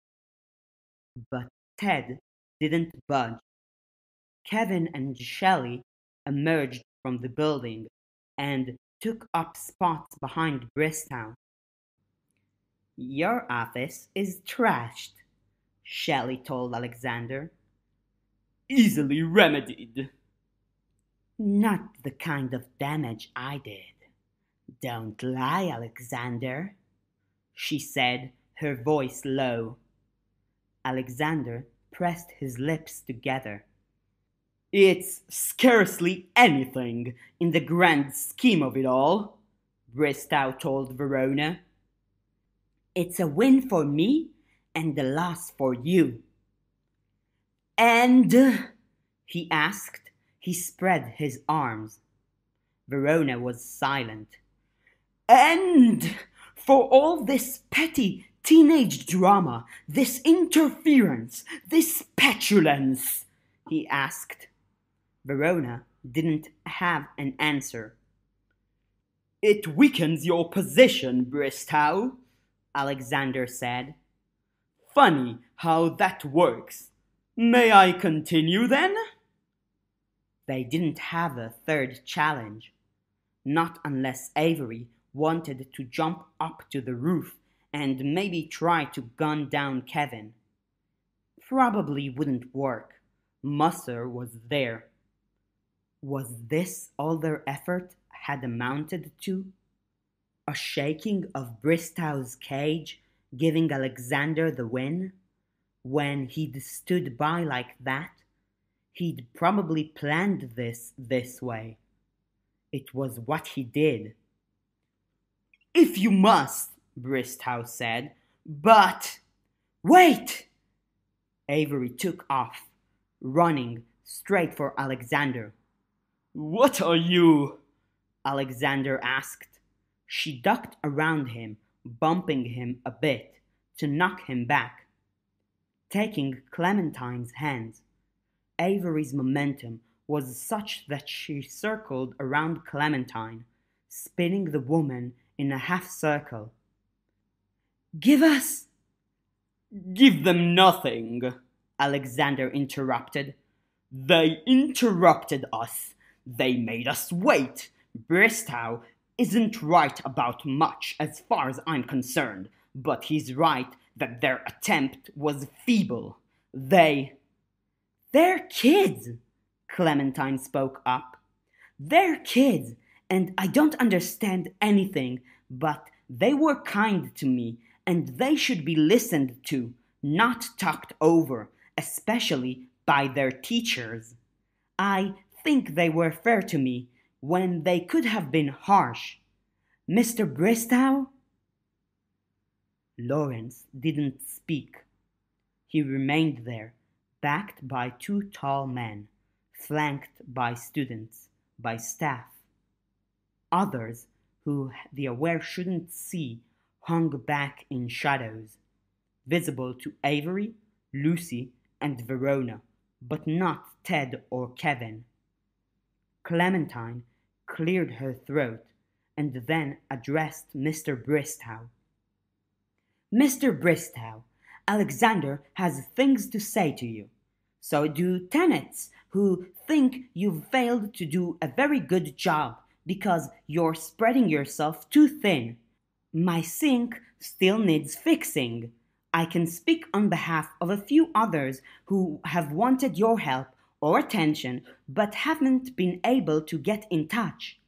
But Ted didn't budge. Kevin and Shelley emerged from the building and took up spots behind Bristow. Your office is trashed, Shelley told Alexander. Easily remedied. Not the kind of damage I did. Don't lie, Alexander, she said, her voice low. Alexander pressed his lips together. It's scarcely anything in the grand scheme of it all, Bristow told Verona. It's a win for me and a loss for you. And? he asked. He spread his arms. Verona was silent. And for all this petty teenage drama, this interference, this petulance? he asked. Verona didn't have an answer. It weakens your position, Bristow, Alexander said. Funny how that works. May I continue then? They didn't have a third challenge. Not unless Avery wanted to jump up to the roof and maybe try to gun down Kevin. Probably wouldn't work. Musser was there. Was this all their effort had amounted to? A shaking of Bristow's cage giving Alexander the win? When he'd stood by like that, he'd probably planned this this way. It was what he did. If you must, Bristow said, but wait! Avery took off, running straight for Alexander. What are you? Alexander asked. She ducked around him, bumping him a bit to knock him back. Taking Clementine's hands, Avery's momentum was such that she circled around Clementine, spinning the woman in a half circle. Give us! Give them nothing, Alexander interrupted. They interrupted us. They made us wait. Bristow isn't right about much as far as I'm concerned, but he's right that their attempt was feeble. They. They're kids, Clementine spoke up. They're kids, and I don't understand anything, but they were kind to me, and they should be listened to, not talked over, especially by their teachers. I think they were fair to me when they could have been harsh. Mr. Bristow? Lawrence didn't speak. He remained there, backed by two tall men, flanked by students, by staff. Others, who the aware shouldn't see, hung back in shadows, visible to Avery, Lucy, and Verona, but not Ted or Kevin. Clementine cleared her throat and then addressed Mr. Bristow. Mr. Bristow, Alexander has things to say to you. So do tenants who think you've failed to do a very good job because you're spreading yourself too thin. My sink still needs fixing. I can speak on behalf of a few others who have wanted your help or attention but haven't been able to get in touch.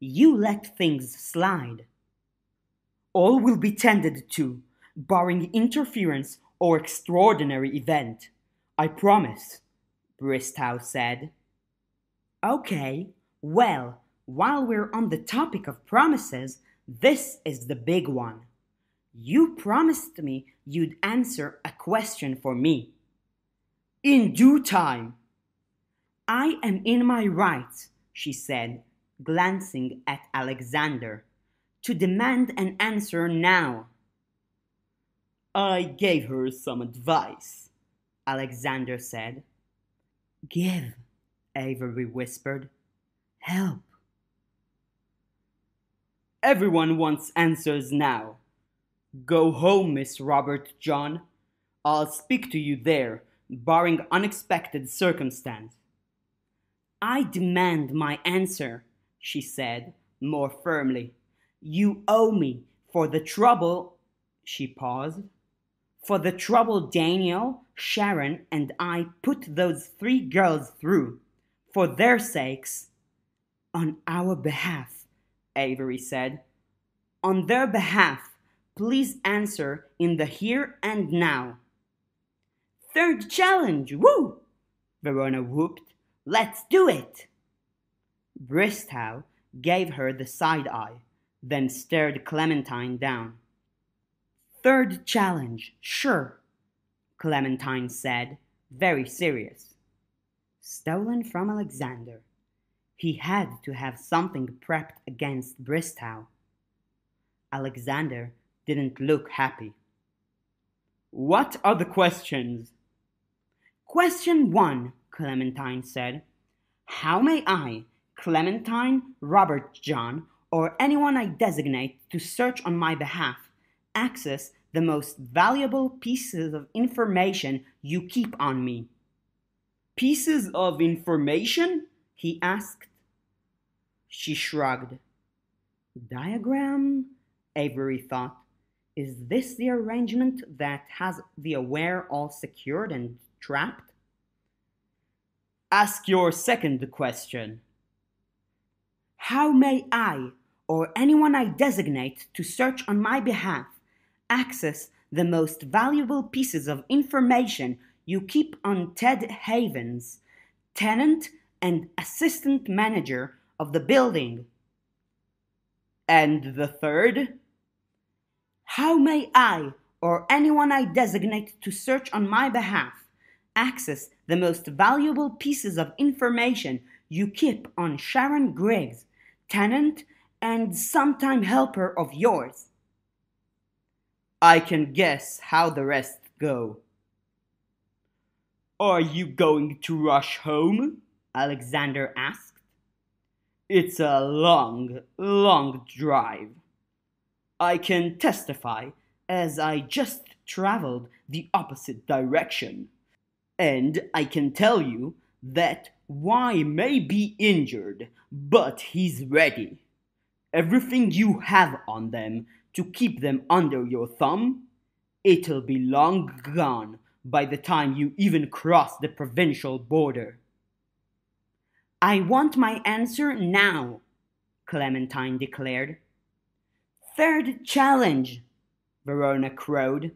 You let things slide. All will be tended to barring interference or extraordinary event. I promise, Bristow said. Okay, well, while we're on the topic of promises, this is the big one. You promised me you'd answer a question for me. In due time. I am in my right, she said, glancing at Alexander, to demand an answer now. I gave her some advice, Alexander said. Give, Avery whispered. Help. Everyone wants answers now. Go home, Miss Robertjohn. I'll speak to you there, barring unexpected circumstance. I demand my answer, she said, more firmly. You owe me for the trouble. She paused for the trouble Daniel, Sharon, and I put those three girls through, for their sakes, on our behalf, Avery said. On their behalf, please answer in the here and now. Third challenge, woo! Verona whooped. Let's do it! Bristow gave her the side eye, then stared Clementine down. Third challenge, sure, Clementine said, very serious. Stolen from Alexander. He had to have something prepped against Bristow. Alexander didn't look happy. What are the questions? Question one, Clementine said. How may I, Clementine, Robertjohn, or anyone I designate to search on my behalf, access the most valuable pieces of information you keep on me. Pieces of information? he asked. She shrugged. Diagram? Avery thought. Is this the arrangement that has the aware all secured and trapped? Ask your second question. How may I, or anyone I designate to search on my behalf, access the most valuable pieces of information you keep on Ted Havens, tenant and assistant manager of the building. And the third? How may I, or anyone I designate to search on my behalf, access the most valuable pieces of information you keep on Sharon Griggs, tenant and sometime helper of yours? I can guess how the rest go. Are you going to rush home? Alexander asked. It's a long, long drive. I can testify as I just traveled the opposite direction. And I can tell you that Y may be injured, but he's ready. Everything you have on them to keep them under your thumb, it'll be long gone by the time you even cross the provincial border. I want my answer now, Clementine declared. Third challenge, Verona crowed.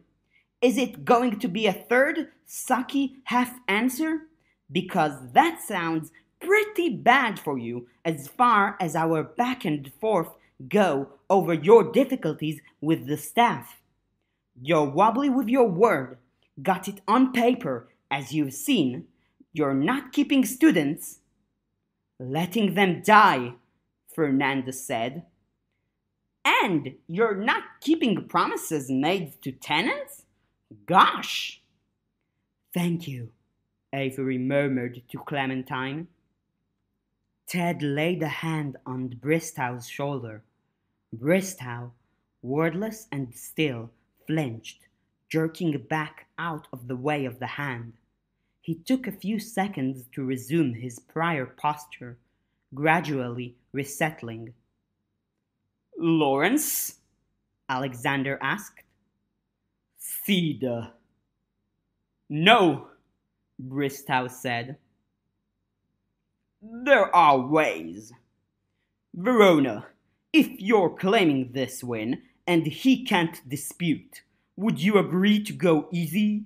Is it going to be a third sucky half answer? Because that sounds pretty bad for you as far as our back and forth go over your difficulties with the staff. You're wobbly with your word, got it on paper, as you've seen. You're not keeping students. Letting them die, Fernandez said. And you're not keeping promises made to tenants? Gosh! Thank you, Avery murmured to Clementine. Ted laid a hand on Bristow's shoulder. Bristow, wordless and still, flinched, jerking back out of the way of the hand. He took a few seconds to resume his prior posture, gradually resettling. Lawrence? Alexander asked. Theda. No, Bristow said. There are ways. Verona, if you're claiming this win and he can't dispute, would you agree to go easy?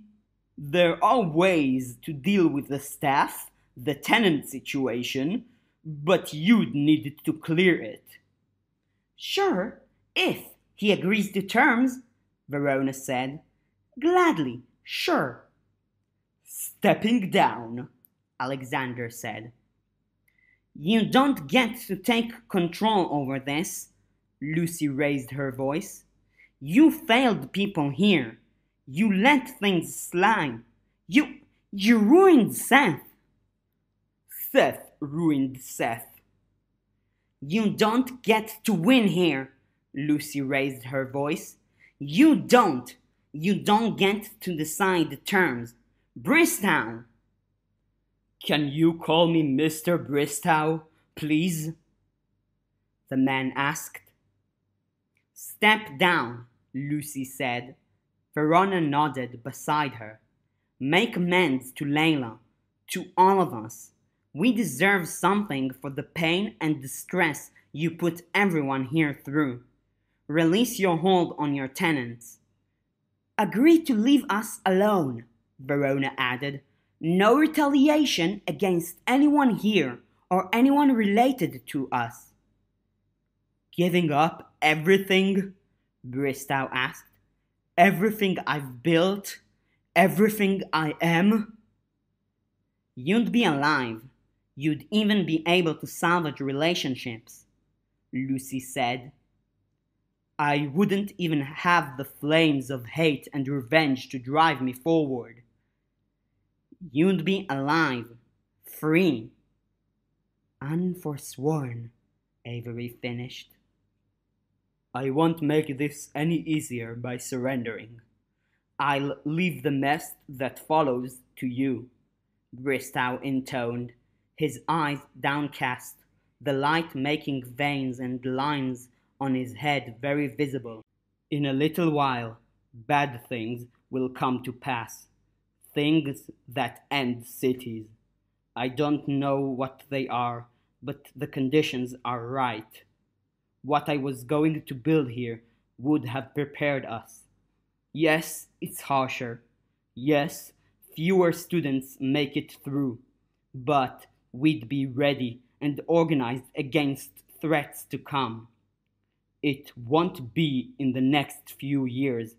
There are ways to deal with the staff, the tenant situation, but you'd need to clear it. Sure, if he agrees to terms, Verona said. Gladly, sure. Stepping down, Alexander said. You don't get to take control over this. Lucy raised her voice. You failed people here. You let things slide. You you ruined Seth. Seth ruined Seth. You don't get to win here. Lucy raised her voice. You don't. You don't get to decide the terms. Bristow! Can you call me Mr. Bristow, please? The man asked. Step down, Lucy said. Verona nodded beside her. Make amends to Layla, to all of us. We deserve something for the pain and distress you put everyone here through. Release your hold on your tenants. Agree to leave us alone, Verona added. No retaliation against anyone here or anyone related to us. Giving up everything? Bristow asked. Everything I've built? Everything I am? You'd be alive. You'd even be able to salvage relationships, Lucy said. I wouldn't even have the flames of hate and revenge to drive me forward. You'd be alive, free. Unforsworn, Avery finished. I won't make this any easier by surrendering. I'll leave the mess that follows to you, Bristow intoned, his eyes downcast, the light making veins and lines on his head very visible. In a little while, bad things will come to pass things that end cities. I don't know what they are, but the conditions are right. What I was going to build here would have prepared us. Yes, it's harsher. Yes, fewer students make it through. But we'd be ready and organized against threats to come. It won't be in the next few years.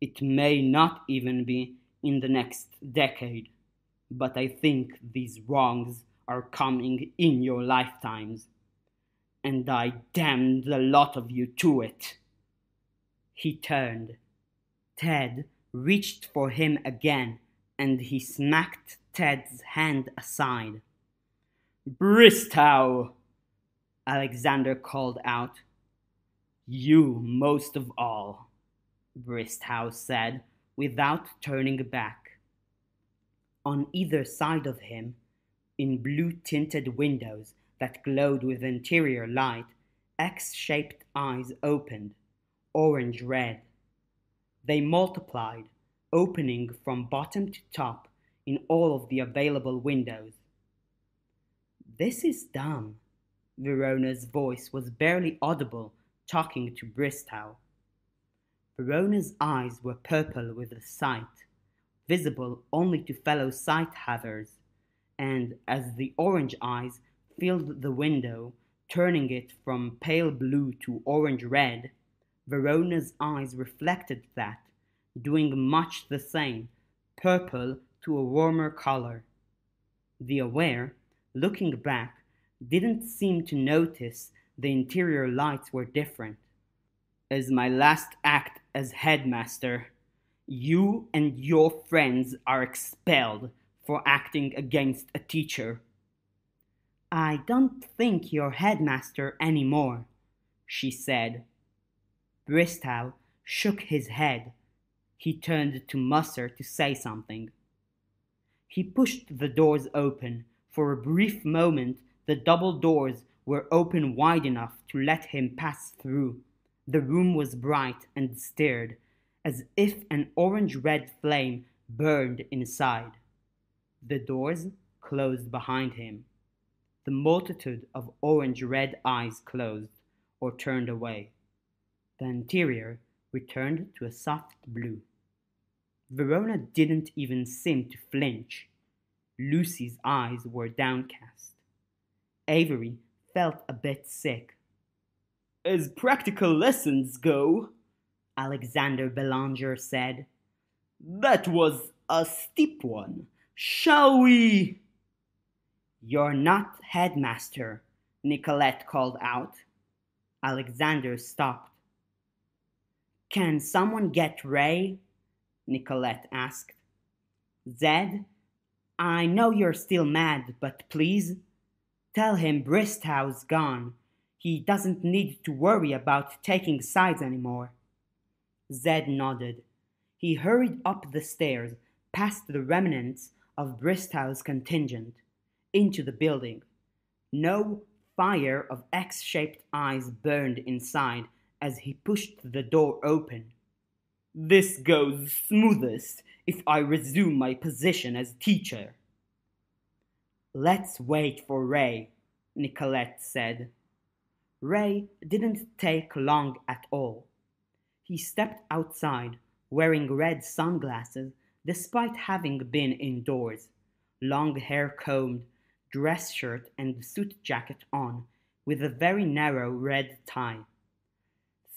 It may not even be in the next decade, but I think these wrongs are coming in your lifetimes, and I damned the lot of you to it. He turned. Ted reached for him again, and he smacked Ted's hand aside. Bristow! Alexander called out. You most of all, Bristow said without turning back. On either side of him, in blue tinted windows that glowed with interior light, X shaped eyes opened, orange red. They multiplied, opening from bottom to top in all of the available windows. This is dumb. Verona's voice was barely audible, talking to Bristow. Verona's eyes were purple with the sight, visible only to fellow sight havers, and as the orange eyes filled the window, turning it from pale blue to orange red, Verona's eyes reflected that, doing much the same, purple to a warmer color. The aware, looking back, didn't seem to notice the interior lights were different. As my last act as headmaster, you and your friends are expelled for acting against a teacher. I don't think you're headmaster any more, she said. Bristow shook his head. He turned to Musser to say something. He pushed the doors open. For a brief moment, the double doors were open wide enough to let him pass through. The room was bright and stirred, as if an orange red flame burned inside. The doors closed behind him. The multitude of orange red eyes closed or turned away. The interior returned to a soft blue. Verona didn't even seem to flinch. Lucy's eyes were downcast. Avery felt a bit sick. As practical lessons go, Alexander Belanger said, that was a steep one. Shall we? You're not headmaster, Nicolette called out. Alexander stopped. Can someone get Ray? Nicolette asked. Zed I know you're still mad, but please tell him Bristow's gone. He doesn't need to worry about taking sides anymore. Zed nodded. He hurried up the stairs, past the remnants of Bristow's contingent, into the building. No fire of X shaped eyes burned inside as he pushed the door open. This goes smoothest if I resume my position as teacher. Let's wait for Ray, Nicolette said. Ray didn't take long at all. He stepped outside, wearing red sunglasses despite having been indoors, long hair combed, dress shirt and suit jacket on, with a very narrow red tie.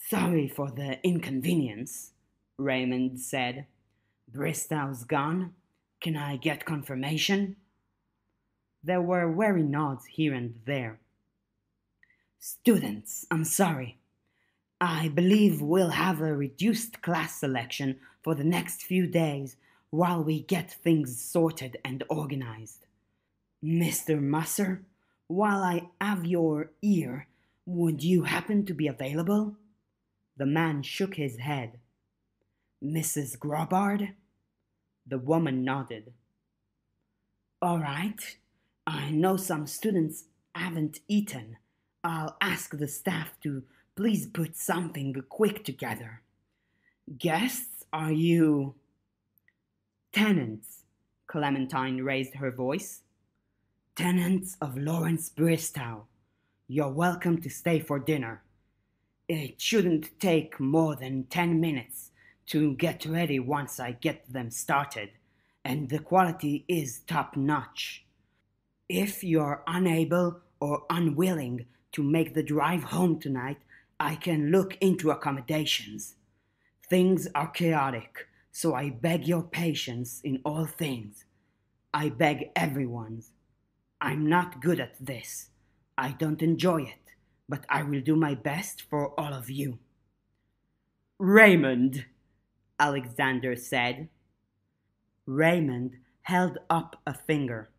Sorry for the inconvenience, Raymond said. Bristow's gone. Can I get confirmation? There were weary nods here and there. Students, I'm sorry. I believe we'll have a reduced class selection for the next few days while we get things sorted and organized. Mr. Musser, while I have your ear, would you happen to be available? The man shook his head. Mrs. Grobard? The woman nodded. All right. I know some students haven't eaten. I'll ask the staff to please put something quick together. Guests, are you? Tenants, Clementine raised her voice. Tenants of Lawrence Bristow, you're welcome to stay for dinner. It shouldn't take more than ten minutes to get ready once I get them started, and the quality is top notch. If you're unable or unwilling to make the drive home tonight, I can look into accommodations. Things are chaotic, so I beg your patience in all things. I beg everyone's. I'm not good at this. I don't enjoy it, but I will do my best for all of you. Raymond, Alexander said. Raymond held up a finger.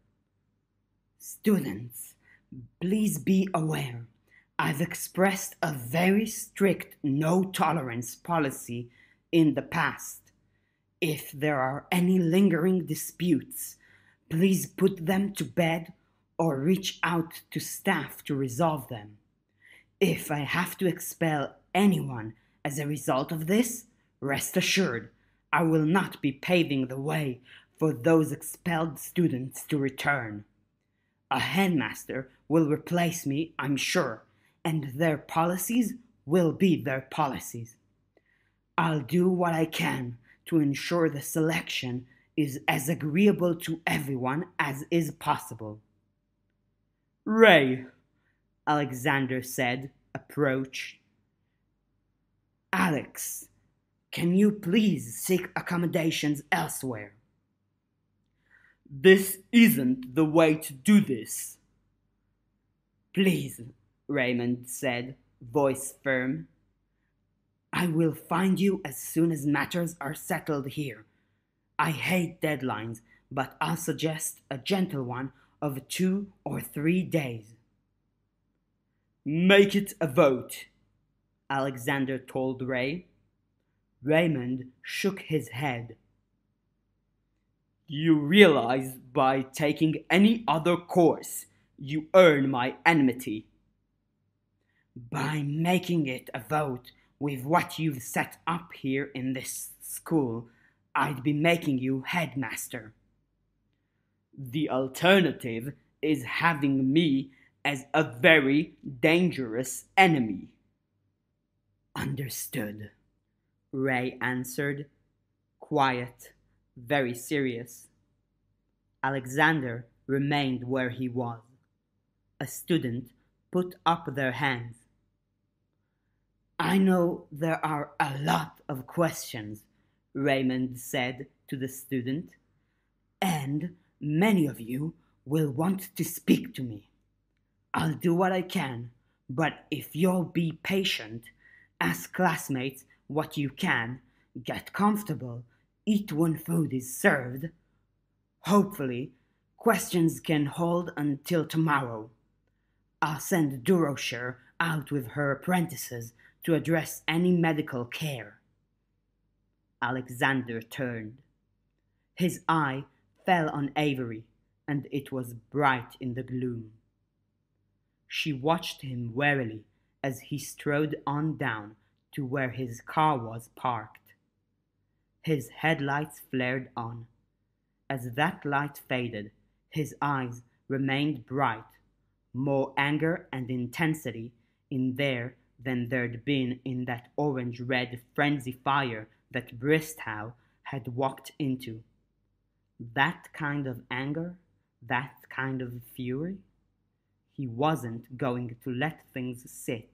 Students, Please be aware, I've expressed a very strict no tolerance policy in the past. If there are any lingering disputes, please put them to bed or reach out to staff to resolve them. If I have to expel anyone as a result of this, rest assured I will not be paving the way for those expelled students to return. A headmaster will replace me, I'm sure, and their policies will be their policies. I'll do what I can to ensure the selection is as agreeable to everyone as is possible. Ray, Alexander said, approach. Alex, can you please seek accommodations elsewhere? This isn't the way to do this. Please, Raymond said, voice firm. I will find you as soon as matters are settled here. I hate deadlines, but I'll suggest a gentle one of two or three days. Make it a vote, Alexander told Ray. Raymond shook his head. You realize by taking any other course, you earn my enmity. By making it a vote with what you've set up here in this school, I'd be making you headmaster. The alternative is having me as a very dangerous enemy. Understood, Ray answered, quiet very serious. Alexander remained where he was. A student put up their hands. I know there are a lot of questions, Raymond said to the student, and many of you will want to speak to me. I'll do what I can, but if you'll be patient, ask classmates what you can, get comfortable, eat when food is served. Hopefully, questions can hold until tomorrow. I'll send Durocher out with her apprentices to address any medical care. Alexander turned. His eye fell on Avery, and it was bright in the gloom. She watched him warily as he strode on down to where his car was parked. His headlights flared on. As that light faded, his eyes remained bright, more anger and intensity in there than there'd been in that orange red frenzy fire that Bristow had walked into. That kind of anger, that kind of fury? He wasn't going to let things sit.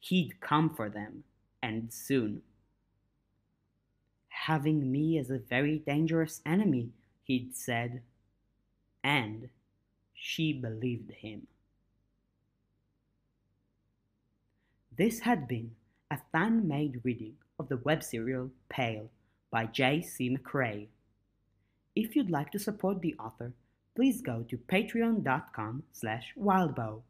He'd come for them, and soon having me as a very dangerous enemy, he'd said. And she believed him. This had been a fan made reading of the web serial Pale by J.C. McCrae. If you'd like to support the author, please go to patreon.com slash wildbow.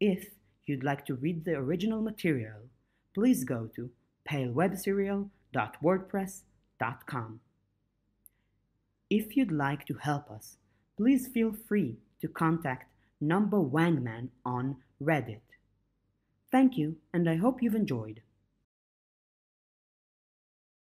If you'd like to read the original material, please go to palewebserial.com www.wordpress.com. If you'd like to help us, please feel free to contact NumberWangMan on Reddit. Thank you, and I hope you've enjoyed.